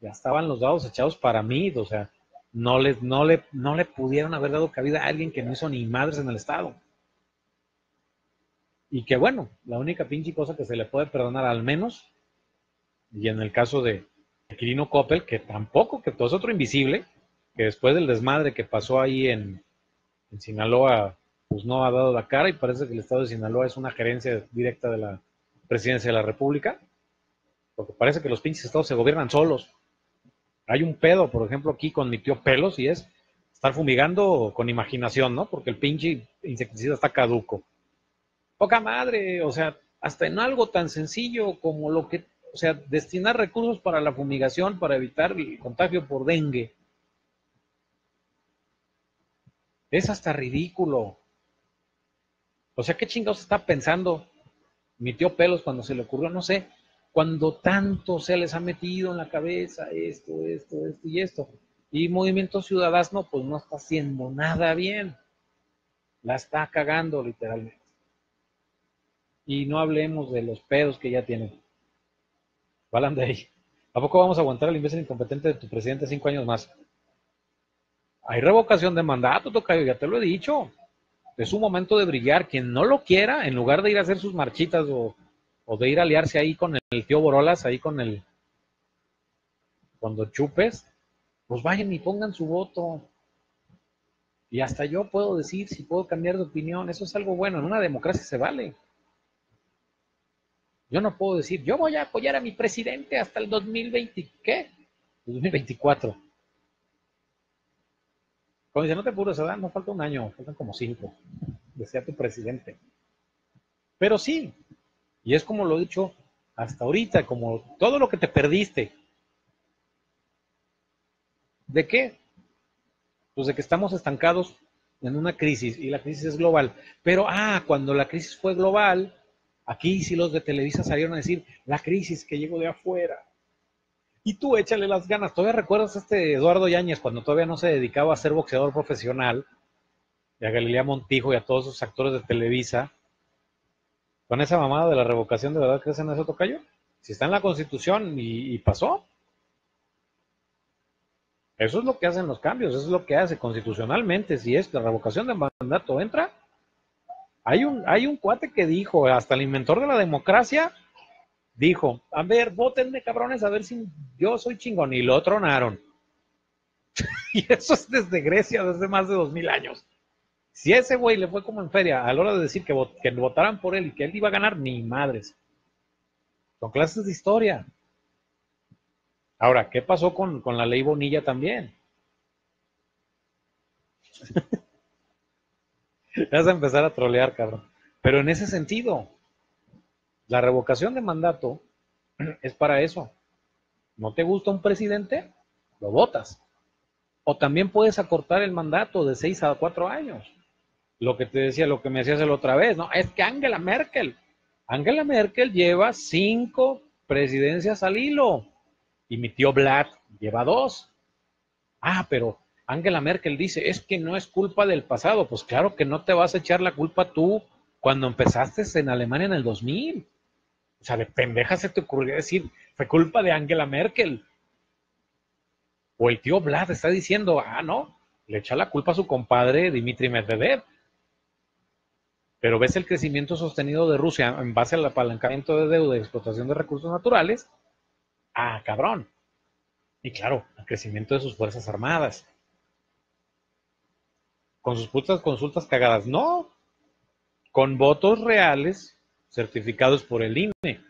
ya estaban los dados echados para mí, o sea, no, les, no, le, no le pudieron haber dado cabida a alguien que no hizo ni madres en el Estado. Y que bueno, la única pinche cosa que se le puede perdonar al menos, y en el caso de Quirino Coppel, que tampoco, que todo es otro invisible, que después del desmadre que pasó ahí en, en Sinaloa, pues no ha dado la cara y parece que el estado de Sinaloa es una gerencia directa de la presidencia de la República, porque parece que los pinches estados se gobiernan solos. Hay un pedo, por ejemplo, aquí con mi tío Pelos y es estar fumigando con imaginación, ¿no? Porque el pinche insecticida está caduco. Poca madre, o sea, hasta en algo tan sencillo como lo que, o sea, destinar recursos para la fumigación para evitar el contagio por dengue. Es hasta ridículo. O sea, ¿qué chingados está pensando mi tío Pelos cuando se le ocurrió? No sé, cuando tanto se les ha metido en la cabeza esto, esto, esto y esto. Y Movimiento Ciudadano, pues no está haciendo nada bien. La está cagando literalmente. Y no hablemos de los pedos que ya tienen. Valan de ahí. ¿A poco vamos a aguantar al imbécil incompetente de tu presidente cinco años más? Hay revocación de mandato, Tocayo, ya te lo he dicho. Es un momento de brillar. Quien no lo quiera, en lugar de ir a hacer sus marchitas o, o de ir a aliarse ahí con el tío Borolas, ahí con el. Cuando chupes, pues vayan y pongan su voto. Y hasta yo puedo decir si puedo cambiar de opinión. Eso es algo bueno. En una democracia se vale. Yo no puedo decir, yo voy a apoyar a mi presidente hasta el 2020, ¿qué? 2024. Como dice, no te apures. No falta un año, faltan como cinco. Decía tu presidente. Pero sí, y es como lo he dicho hasta ahorita, como todo lo que te perdiste. ¿De qué? Pues de que estamos estancados en una crisis y la crisis es global. Pero, ah, cuando la crisis fue global, Aquí sí los de Televisa salieron a decir la crisis que llegó de afuera. Y tú échale las ganas. ¿Todavía recuerdas a este Eduardo Yáñez cuando todavía no se dedicaba a ser boxeador profesional? Y a Galilea Montijo y a todos esos actores de Televisa. Con esa mamada de la revocación, ¿de verdad crees en eso, Tocayo? Si está en la Constitución y, y pasó. Eso es lo que hacen los cambios, eso es lo que hace constitucionalmente. Si es la revocación de mandato entra, hay un, hay un cuate que dijo, hasta el inventor de la democracia, dijo, a ver, votenme cabrones, a ver si yo soy chingón. Y lo tronaron. y eso es desde Grecia, desde más de dos mil años. Si ese güey le fue como en feria a la hora de decir que, votaran por él y que él iba a ganar, ni madres. Son clases de historia. Ahora, ¿qué pasó con, con la ley Bonilla también? Vas a empezar a trolear, cabrón. Pero en ese sentido, la revocación de mandato es para eso. ¿No te gusta un presidente? Lo votas. O también puedes acortar el mandato de seis a cuatro años. Lo que te decía, lo que me decías la otra vez, ¿no? Es que Angela Merkel, Angela Merkel lleva cinco presidencias al hilo. Y mi tío Vlad lleva dos. Ah, pero Angela Merkel dice, es que no es culpa del pasado. Pues claro que no te vas a echar la culpa tú cuando empezaste en Alemania en el 2000. O sea, de pendeja se te ocurrió decir, fue culpa de Angela Merkel. O el tío Vlad está diciendo, ah, no, le echa la culpa a su compadre Dimitri Medvedev. Pero ves el crecimiento sostenido de Rusia en base al apalancamiento de deuda y explotación de recursos naturales. Ah, cabrón. Y claro, el crecimiento de sus Fuerzas Armadas con sus putas consultas cagadas. No, con votos reales certificados por el INE.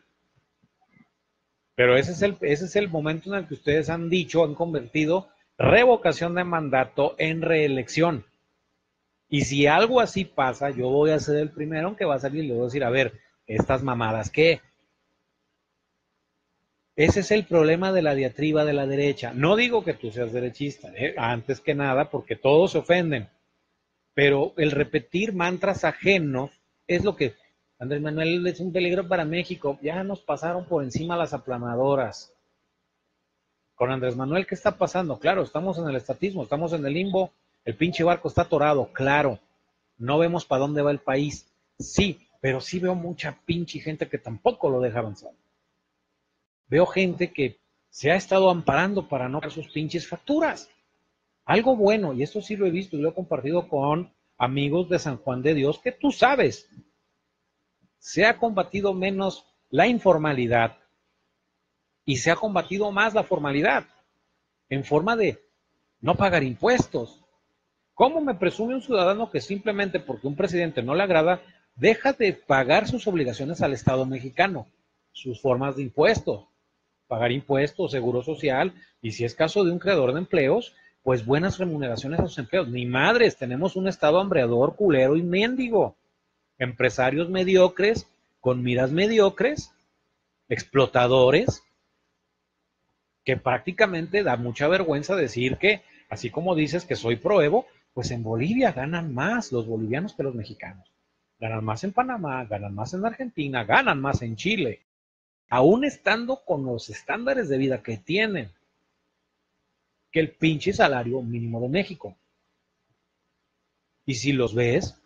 Pero ese es, el, ese es el momento en el que ustedes han dicho, han convertido revocación de mandato en reelección. Y si algo así pasa, yo voy a ser el primero que va a salir y le voy a decir, a ver, estas mamadas, ¿qué? Ese es el problema de la diatriba de la derecha. No digo que tú seas derechista, ¿eh? antes que nada, porque todos se ofenden. Pero el repetir mantras ajenos es lo que Andrés Manuel es un peligro para México. Ya nos pasaron por encima las aplanadoras. Con Andrés Manuel, ¿qué está pasando? Claro, estamos en el estatismo, estamos en el limbo. El pinche barco está atorado, claro. No vemos para dónde va el país. Sí, pero sí veo mucha pinche gente que tampoco lo deja avanzar. Veo gente que se ha estado amparando para no pagar sus pinches facturas. Algo bueno, y esto sí lo he visto y lo he compartido con amigos de San Juan de Dios, que tú sabes, se ha combatido menos la informalidad y se ha combatido más la formalidad en forma de no pagar impuestos. ¿Cómo me presume un ciudadano que simplemente porque un presidente no le agrada, deja de pagar sus obligaciones al Estado mexicano, sus formas de impuestos? Pagar impuestos, seguro social, y si es caso de un creador de empleos, pues buenas remuneraciones a sus empleos. Ni madres, tenemos un Estado hambreador, culero y mendigo empresarios mediocres con miras mediocres, explotadores, que prácticamente da mucha vergüenza decir que, así como dices que soy pro pues en Bolivia ganan más los bolivianos que los mexicanos. Ganan más en Panamá, ganan más en Argentina, ganan más en Chile. Aún estando con los estándares de vida que tienen que el pinche salario mínimo de México. Y si los ves,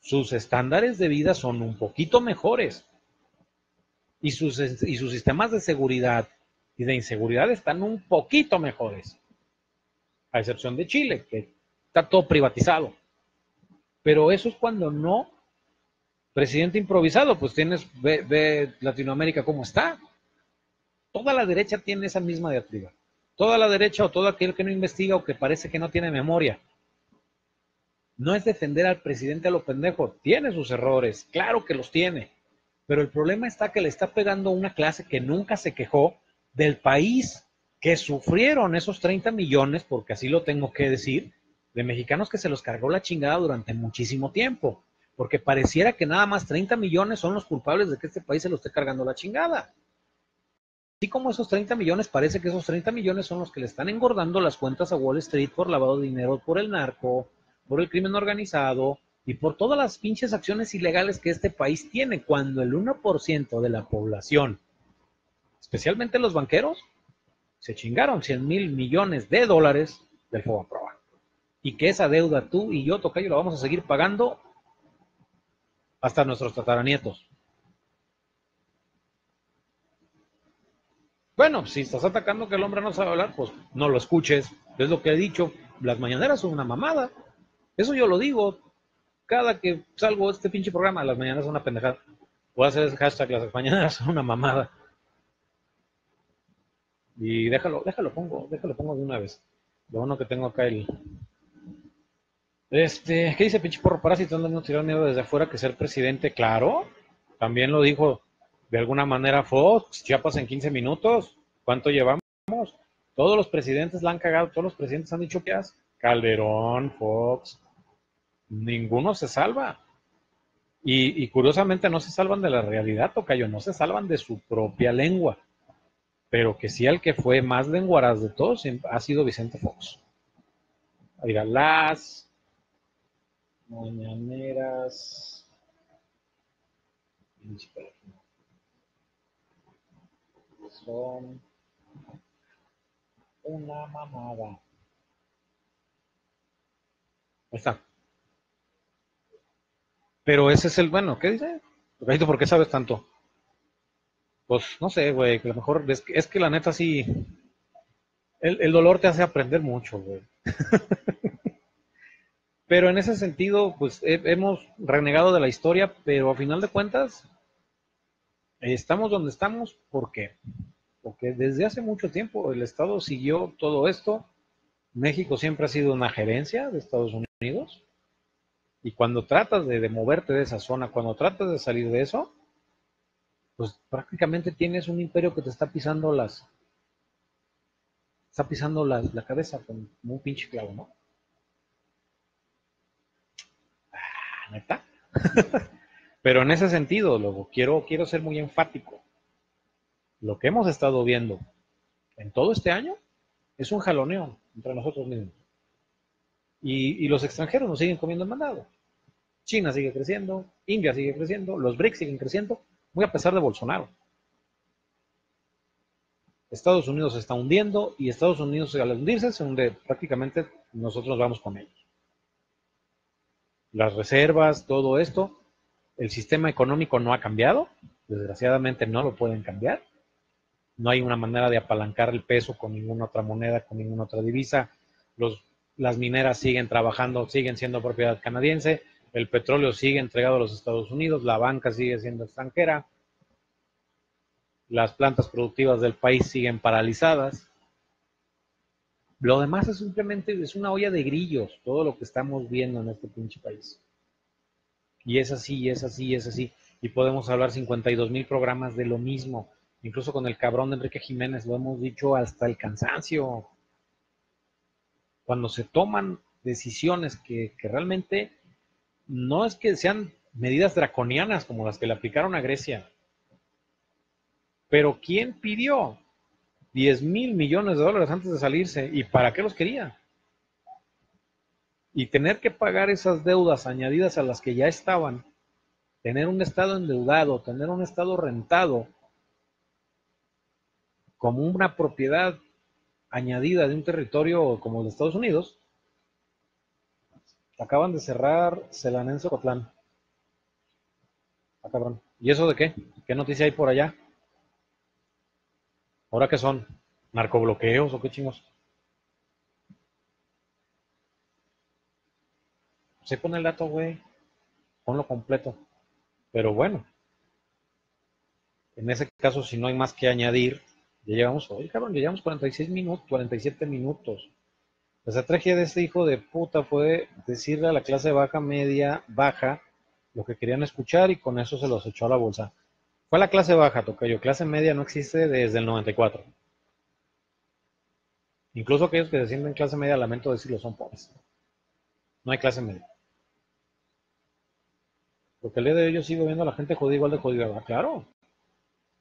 sus estándares de vida son un poquito mejores y sus, y sus sistemas de seguridad y de inseguridad están un poquito mejores, a excepción de Chile, que está todo privatizado. Pero eso es cuando no, presidente improvisado, pues tienes, ve, ve Latinoamérica cómo está. Toda la derecha tiene esa misma diatriba. Toda la derecha o todo aquel que no investiga o que parece que no tiene memoria no es defender al presidente a lo pendejo, tiene sus errores, claro que los tiene, pero el problema está que le está pegando una clase que nunca se quejó del país que sufrieron esos 30 millones, porque así lo tengo que decir, de mexicanos que se los cargó la chingada durante muchísimo tiempo, porque pareciera que nada más 30 millones son los culpables de que este país se lo esté cargando la chingada. Así como esos 30 millones, parece que esos 30 millones son los que le están engordando las cuentas a Wall Street por lavado de dinero, por el narco, por el crimen organizado y por todas las pinches acciones ilegales que este país tiene, cuando el 1% de la población, especialmente los banqueros, se chingaron 100 mil millones de dólares del Fobaproa. Y que esa deuda tú y yo, Tocayo, la vamos a seguir pagando hasta nuestros tataranietos. Bueno, si estás atacando que el hombre no sabe hablar, pues no lo escuches. Es lo que he dicho. Las mañaneras son una mamada. Eso yo lo digo. Cada que salgo este pinche programa, las mañanas son una pendejada. Voy a hacer ese hashtag, las mañanas son una mamada. Y déjalo, déjalo pongo, déjalo pongo de una vez. Lo bueno que tengo acá el. Este, ¿qué dice pinche porro parásito? No tirar miedo desde afuera que ser presidente, claro. También lo dijo de alguna manera Fox, Chiapas en 15 minutos. ¿Cuánto llevamos? Todos los presidentes la han cagado, todos los presidentes han dicho que. Calderón, Fox, ninguno se salva. Y, curiosamente no se salvan de la realidad, Tocayo, no se salvan de su propia lengua. Pero que sí el que fue más lenguaraz de todos ha sido Vicente Fox. Mira, las mañaneras. Son una mamada. Ahí está. Pero ese es el, bueno, ¿qué dice? ¿por qué sabes tanto? Pues no sé, güey, que a lo mejor es que, es que la neta sí. El, dolor te hace aprender mucho, pero en ese sentido, pues hemos renegado de la historia, pero a final de cuentas, estamos donde estamos, ¿por qué? Porque desde hace mucho tiempo el Estado siguió todo esto. México siempre ha sido una gerencia de Estados Unidos y cuando tratas de, moverte de esa zona, cuando tratas de salir de eso, pues prácticamente tienes un imperio que te está pisando las, está pisando la, cabeza con un pinche clavo, ¿no? Ah, neta. Pero en ese sentido, luego, quiero, quiero ser muy enfático. Lo que hemos estado viendo en todo este año es un jaloneo entre nosotros mismos. Y, y los extranjeros nos siguen comiendo el mandado. China sigue creciendo, India sigue creciendo, los BRICS siguen creciendo, muy a pesar de Bolsonaro. Estados Unidos se está hundiendo y Estados Unidos al hundirse se hunde prácticamente nosotros vamos con ellos. Las reservas, todo esto, el sistema económico no ha cambiado, desgraciadamente no lo pueden cambiar. No hay una manera de apalancar el peso con ninguna otra moneda, con ninguna otra divisa. Las mineras siguen trabajando, siguen siendo propiedad canadiense, el petróleo sigue entregado a los Estados Unidos, la banca sigue siendo extranjera, las plantas productivas del país siguen paralizadas. Lo demás es simplemente es una olla de grillos, todo lo que estamos viendo en este pinche país. Y es así, y es así, y es así. Y podemos hablar 52 mil programas de lo mismo. Incluso con el cabrón de Enrique Jiménez lo hemos dicho hasta el cansancio. Cuando se toman decisiones que, que realmente no es que sean medidas draconianas como las que le aplicaron a Grecia, pero ¿quién pidió 10 mil millones de dólares antes de salirse? ¿Y para qué los quería? Y tener que pagar esas deudas añadidas a las que ya estaban, tener un Estado endeudado, tener un Estado rentado como una propiedad añadida de un territorio como el de Estados Unidos, acaban de cerrar Celanense Cotlán. Ah, cabrón. ¿Y eso de qué? ¿Qué noticia hay por allá? ¿Ahora qué son? ¿Narcobloqueos o qué chingos? Se pone el dato, güey. Ponlo completo. Pero bueno. En ese caso, si no hay más que añadir, ya llevamos, oye, cabrón, llevamos 46 minutos, 47 minutos. La estrategia de este hijo de puta fue decirle a la clase baja, media, baja, lo que querían escuchar y con eso se los echó a la bolsa. Fue la clase baja, Tocayo. Clase media no existe desde el 94. Incluso aquellos que se sienten clase media, lamento decirlo, son pobres. No hay clase media. Porque el día de hoy yo sigo viendo a la gente jodida igual de jodida. Claro.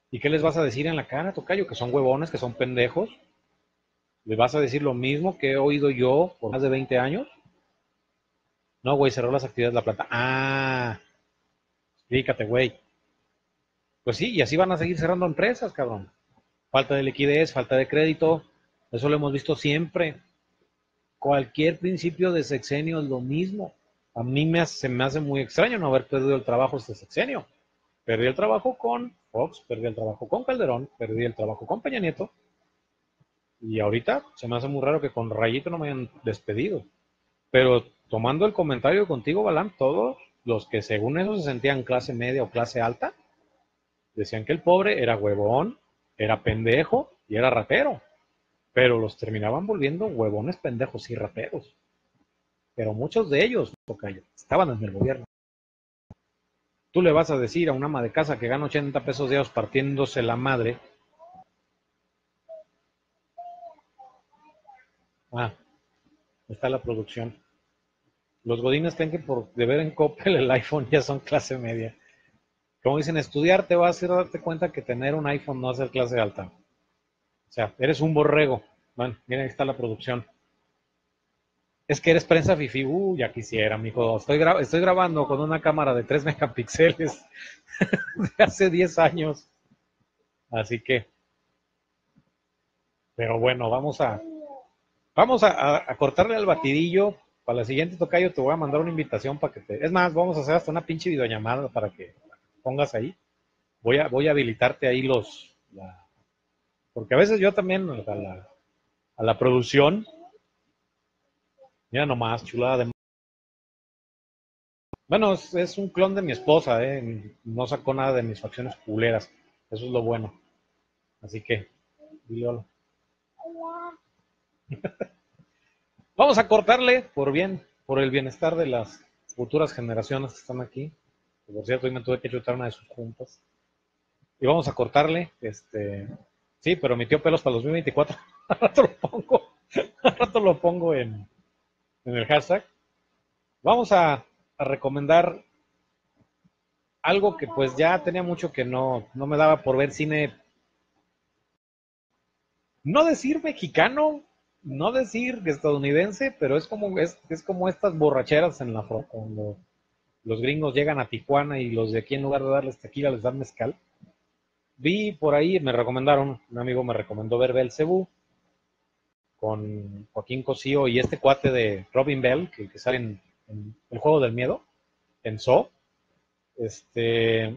¿Y qué les vas a decir en la cara, Tocayo? Que son huevones, que son pendejos. ¿Les vas a decir lo mismo que he oído yo por más de 20 años? No, güey, cerró las actividades de la planta. Ah, explícate, güey. Pues sí, y así van a seguir cerrando empresas, cabrón. Falta de liquidez, falta de crédito, eso lo hemos visto siempre. Cualquier principio de sexenio es lo mismo. A mí me se me hace muy extraño no haber perdido el trabajo este sexenio. Perdí el trabajo con Fox, perdí el trabajo con Calderón, perdí el trabajo con Peña Nieto. Y ahorita se me hace muy raro que con Rayito no me hayan despedido. Pero tomando el comentario contigo, Balán, todos los que según eso se sentían clase media o clase alta, Decían que el pobre era huevón, era pendejo y era rapero. Pero los terminaban volviendo huevones, pendejos y raperos. Pero muchos de ellos, estaban en el gobierno. Tú le vas a decir a una ama de casa que gana 80 pesos diarios partiéndose la madre. Ah, está la producción. Los godines creen que por deber en Coppel el iPhone ya son clase media. Como dicen, estudiar te va a hacer darte cuenta que tener un iPhone no es el clase alta. O sea, eres un borrego. Bueno, miren, ahí está la producción. Es que eres prensa fifi. Uh, ya quisiera, mijo. Estoy, estoy grabando con una cámara de 3 megapíxeles de hace 10 años. Así que. Pero bueno, vamos a. Vamos a, cortarle al batidillo. Para la siguiente tocayo te voy a mandar una invitación para que te. Es más, vamos a hacer hasta una pinche videollamada para que pongas ahí. Voy a, voy a habilitarte ahí los... porque a veces yo también a la, a la producción, mira nomás, chulada de... Bueno, es, un clon de mi esposa, ¿eh? no sacó nada de mis facciones culeras. Eso es lo bueno. Así que, dile Vamos a cortarle por bien, por el bienestar de las futuras generaciones que están aquí por cierto, hoy me tuve que chutar una de sus juntas. y vamos a cortarle, este, sí, pero mi tío pelos para los 2024, al rato lo pongo, al rato lo pongo en, en el hashtag. Vamos a, recomendar algo que pues ya tenía mucho que no, no me daba por ver cine, no decir mexicano, no decir estadounidense, pero es como, es, es como estas borracheras en la cuando los gringos llegan a Tijuana y los de aquí en lugar de darles tequila les dan mezcal. Vi por ahí, me recomendaron, un amigo me recomendó ver Belcebú con Joaquín Cosío y este cuate de Robin Bell, que, que sale en, El Juego del Miedo, en So. Este,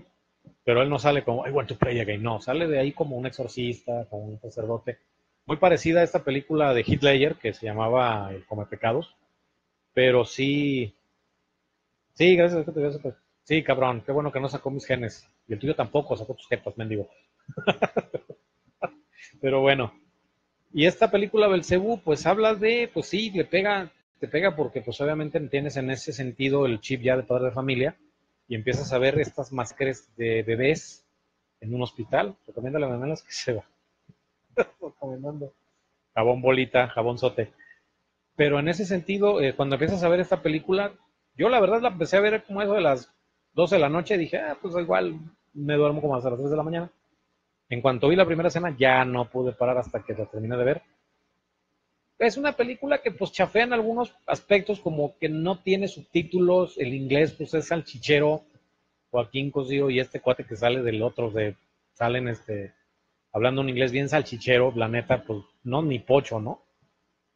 pero él no sale como, I want to play again, no, sale de ahí como un exorcista, como un sacerdote muy parecida a esta película de Hitler que se llamaba El Come Pecados, pero sí, sí, gracias te Sí, cabrón, qué bueno que no sacó mis genes. Y el tuyo tampoco, sacó tus jetas, mendigo. pero bueno. Y esta película Belcebú, pues habla de, pues sí, le pega, te pega porque pues obviamente tienes en ese sentido el chip ya de padre de familia y empiezas a ver estas máscaras de bebés en un hospital. Recomiéndale a las que se va. recomendando. Jabón bolita, jabón sote. Pero en ese sentido, eh, cuando empiezas a ver esta película, yo la verdad la empecé a ver como eso de las 12 de la noche, dije, ah, pues igual me duermo como hasta las 3 de la mañana. En cuanto vi la primera escena, ya no pude parar hasta que la terminé de ver. Es una película que pues chafea en algunos aspectos, como que no tiene subtítulos, el inglés pues es salchichero, Joaquín Cosío y este cuate que sale del otro, de, salen este, hablando un inglés bien salchichero, la neta, pues no, ni pocho, ¿no?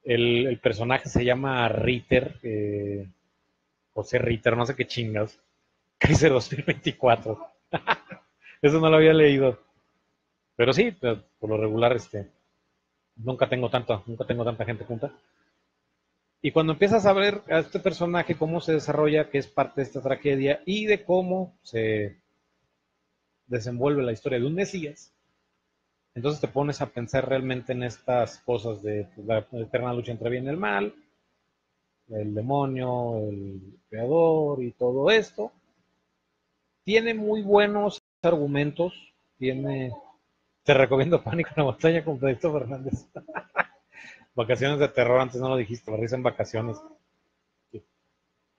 El, personaje se llama Ritter, eh, José Ritter, no sé qué chingas. Kaiser 2024. Eso no lo había leído. Pero sí, por lo regular, este, nunca tengo tanta, nunca tengo tanta gente junta. Y cuando empiezas a ver a este personaje, cómo se desarrolla, que es parte de esta tragedia, y de cómo se desenvuelve la historia de un Mesías, entonces te pones a pensar realmente en estas cosas de la eterna lucha entre bien y el mal, el demonio, el creador y todo esto. Tiene muy buenos argumentos, tiene... Te recomiendo Pánico en la montaña con Pedrito Fernández. vacaciones de terror, antes no lo dijiste, la risa en vacaciones.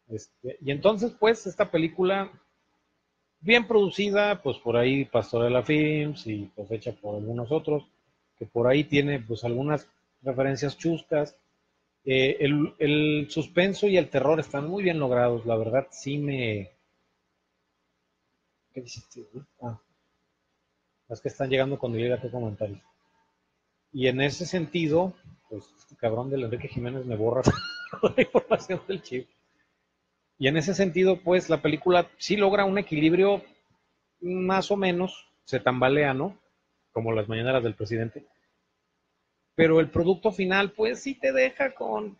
Este, y entonces, pues, esta película bien producida, pues por ahí Pastorela Films y pues hecha por algunos otros, que por ahí tiene pues algunas referencias chuscas. Eh, el, suspenso y el terror están muy bien logrados, la verdad sí me... ¿Qué dijiste? Ah, es que están llegando con a tu comentario. Y en ese sentido, pues este cabrón del Enrique Jiménez me borra la información del chip. Y en ese sentido, pues la película sí logra un equilibrio más o menos, se tambalea, ¿no? Como las mañaneras del presidente. Pero el producto final, pues sí te deja con,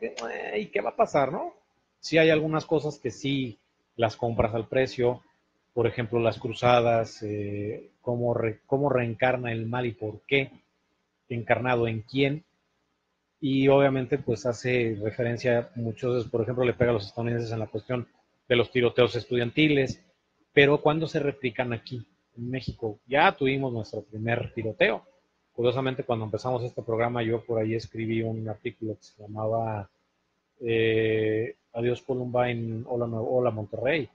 ¿y qué va a pasar, no? Sí hay algunas cosas que sí las compras al precio, por ejemplo, las cruzadas, eh, cómo, cómo reencarna el mal y por qué, encarnado en quién, y obviamente pues hace referencia muchos por ejemplo, le pega a los estadounidenses en la cuestión de los tiroteos estudiantiles, pero cuando se replican aquí en México, ya tuvimos nuestro primer tiroteo. Curiosamente, cuando empezamos este programa, yo por ahí escribí un artículo que se llamaba eh, Adiós Columbine, Hola, Hola Monterrey.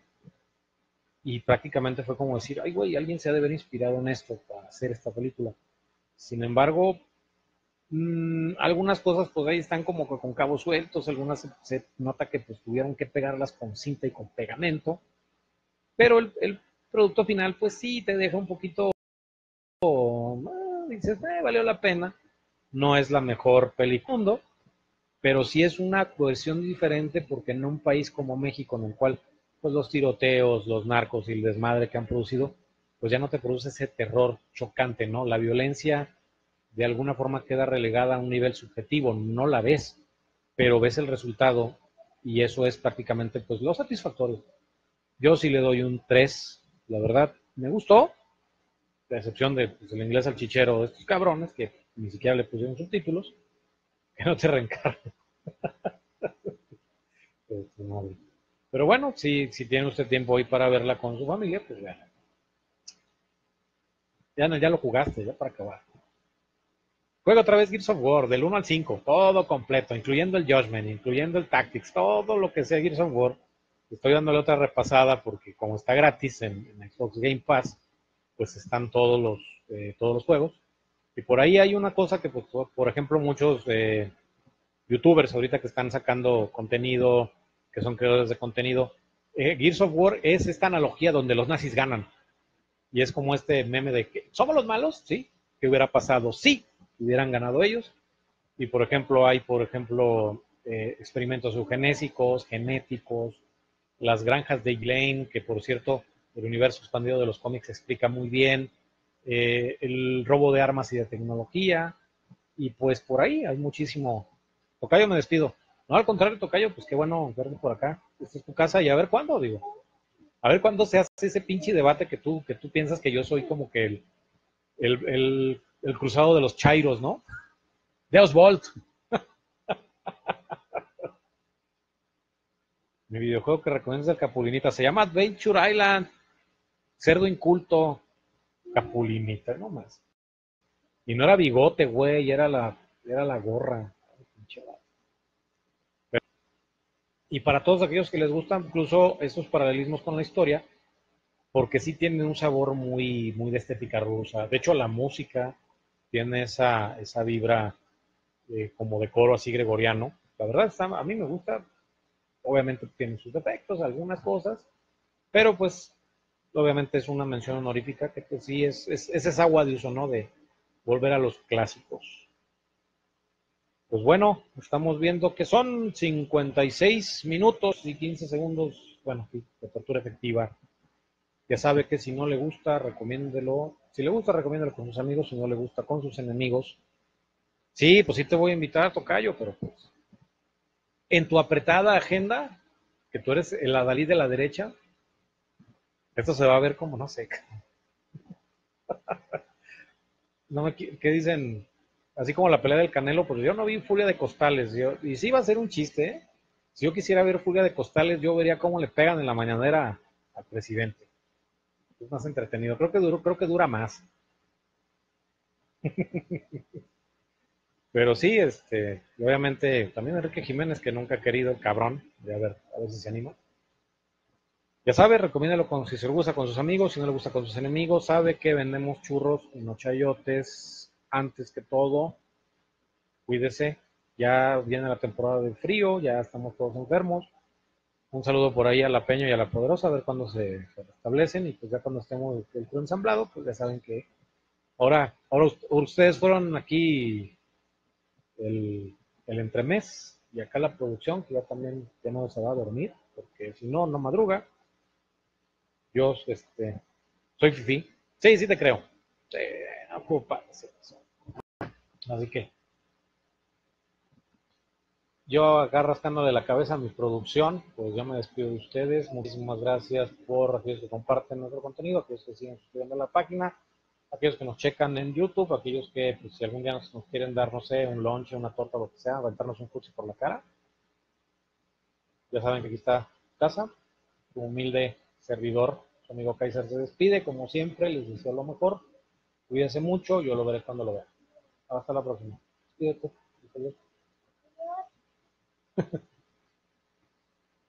Y prácticamente fue como decir, ay, güey, alguien se ha de haber inspirado en esto para hacer esta película. Sin embargo, Mm, algunas cosas pues ahí están como con cabos sueltos, algunas se, nota que pues tuvieron que pegarlas con cinta y con pegamento, pero el, producto final pues sí te deja un poquito, ah, dices, eh, valió la pena, no es la mejor película, pero sí es una cohesión diferente porque en un país como México en el cual pues los tiroteos, los narcos y el desmadre que han producido, pues ya no te produce ese terror chocante, ¿no? La violencia de alguna forma queda relegada a un nivel subjetivo, no la ves, pero ves el resultado y eso es prácticamente pues lo satisfactorio. Yo sí le doy un 3, la verdad, me gustó, a excepción de pues, el inglés al chichero de estos cabrones que ni siquiera le pusieron subtítulos, que no te reencarnen. Pero bueno, si, si tiene usted tiempo hoy para verla con su familia, pues ya. Ya, no, ya lo jugaste, ya para acabar. Juega otra vez Gears of War, del 1 al 5, todo completo, incluyendo el Judgment, incluyendo el Tactics, todo lo que sea Gears of War. Estoy dándole otra repasada porque como está gratis en, Xbox Game Pass, pues están todos los, eh, todos los juegos. Y por ahí hay una cosa que, pues, por ejemplo, muchos eh, youtubers ahorita que están sacando contenido, que son creadores de contenido, eh, Gears of War es esta analogía donde los nazis ganan. Y es como este meme de que somos los malos, ¿sí? ¿Qué hubiera pasado? Sí, hubieran ganado ellos. Y por ejemplo, hay, por ejemplo, eh, experimentos eugenésicos, genéticos, las granjas de Elaine, que por cierto, el universo expandido de los cómics explica muy bien, eh, el robo de armas y de tecnología, y pues por ahí hay muchísimo. Tocayo, me despido. No, al contrario, Tocayo, pues qué bueno verte por acá. Esta es tu casa y a ver cuándo, digo. A ver cuándo se hace ese pinche debate que tú, que tú piensas que yo soy como que el, el, el, cruzado de los chairos, ¿no? De Oswald. Mi videojuego que recomiendas el Capulinita se llama Adventure Island. Cerdo inculto. Capulinita, no más. Y no era bigote, güey, era la, era la gorra. Y para todos aquellos que les gustan incluso estos paralelismos con la historia, porque sí tienen un sabor muy, muy de estética rusa. De hecho, la música tiene esa, esa vibra eh, como de coro así gregoriano. La verdad, a mí me gusta. Obviamente tiene sus defectos, algunas cosas, pero pues obviamente es una mención honorífica que pues, sí es, es, es esa agua de uso, ¿no? De volver a los clásicos. Pues bueno, estamos viendo que son 56 minutos y 15 segundos, bueno, de tortura efectiva. Ya sabe que si no le gusta, recomiéndelo. Si le gusta, recomiéndelo con sus amigos. Si no le gusta, con sus enemigos. Sí, pues sí te voy a invitar a Tocayo, pero pues en tu apretada agenda, que tú eres el adalí de la derecha, esto se va a ver como, no sé. no me, ¿Qué dicen? Así como la pelea del Canelo, pues yo no vi Furia de Costales. y sí va a ser un chiste, ¿eh? Si yo quisiera ver Furia de Costales, yo vería cómo le pegan en la mañanera al presidente. Es más entretenido. Creo que, duro, creo que dura más. Pero sí, este, obviamente, también Enrique Jiménez, que nunca ha querido cabrón, de a ver, a ver si se anima. Ya sabe, recomiéndalo con, si se le gusta con sus amigos, si no le gusta con sus enemigos, sabe que vendemos churros y no chayotes antes que todo, cuídese. Ya viene la temporada de frío, ya estamos todos enfermos. Un saludo por ahí a la Peña y a la Poderosa, a ver cuándo se, restablecen y pues ya cuando estemos el crew ensamblado, pues ya saben que ahora, ahora ustedes fueron aquí el, el entremés y acá la producción, que ya también ya no se va a dormir, porque si no, no madruga. Yo, este, soy Fifi. Sí, sí te creo. Sí, no Así que yo acá rascando de la cabeza mi producción, pues yo me despido de ustedes. Muchísimas gracias por aquellos que comparten nuestro contenido, aquellos que siguen suscribiendo a la página, aquellos que nos checan en YouTube, aquellos que pues, si algún día nos, quieren dar, no sé, un lunch, una torta, lo que sea, aventarnos un curso por la cara. Ya saben que aquí está casa, tu humilde servidor, su amigo Kaiser se despide, como siempre, les deseo lo mejor. Cuídense mucho, yo lo veré cuando lo vea. Hasta la próxima.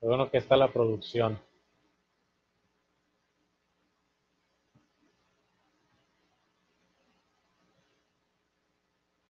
Bueno que está la producción.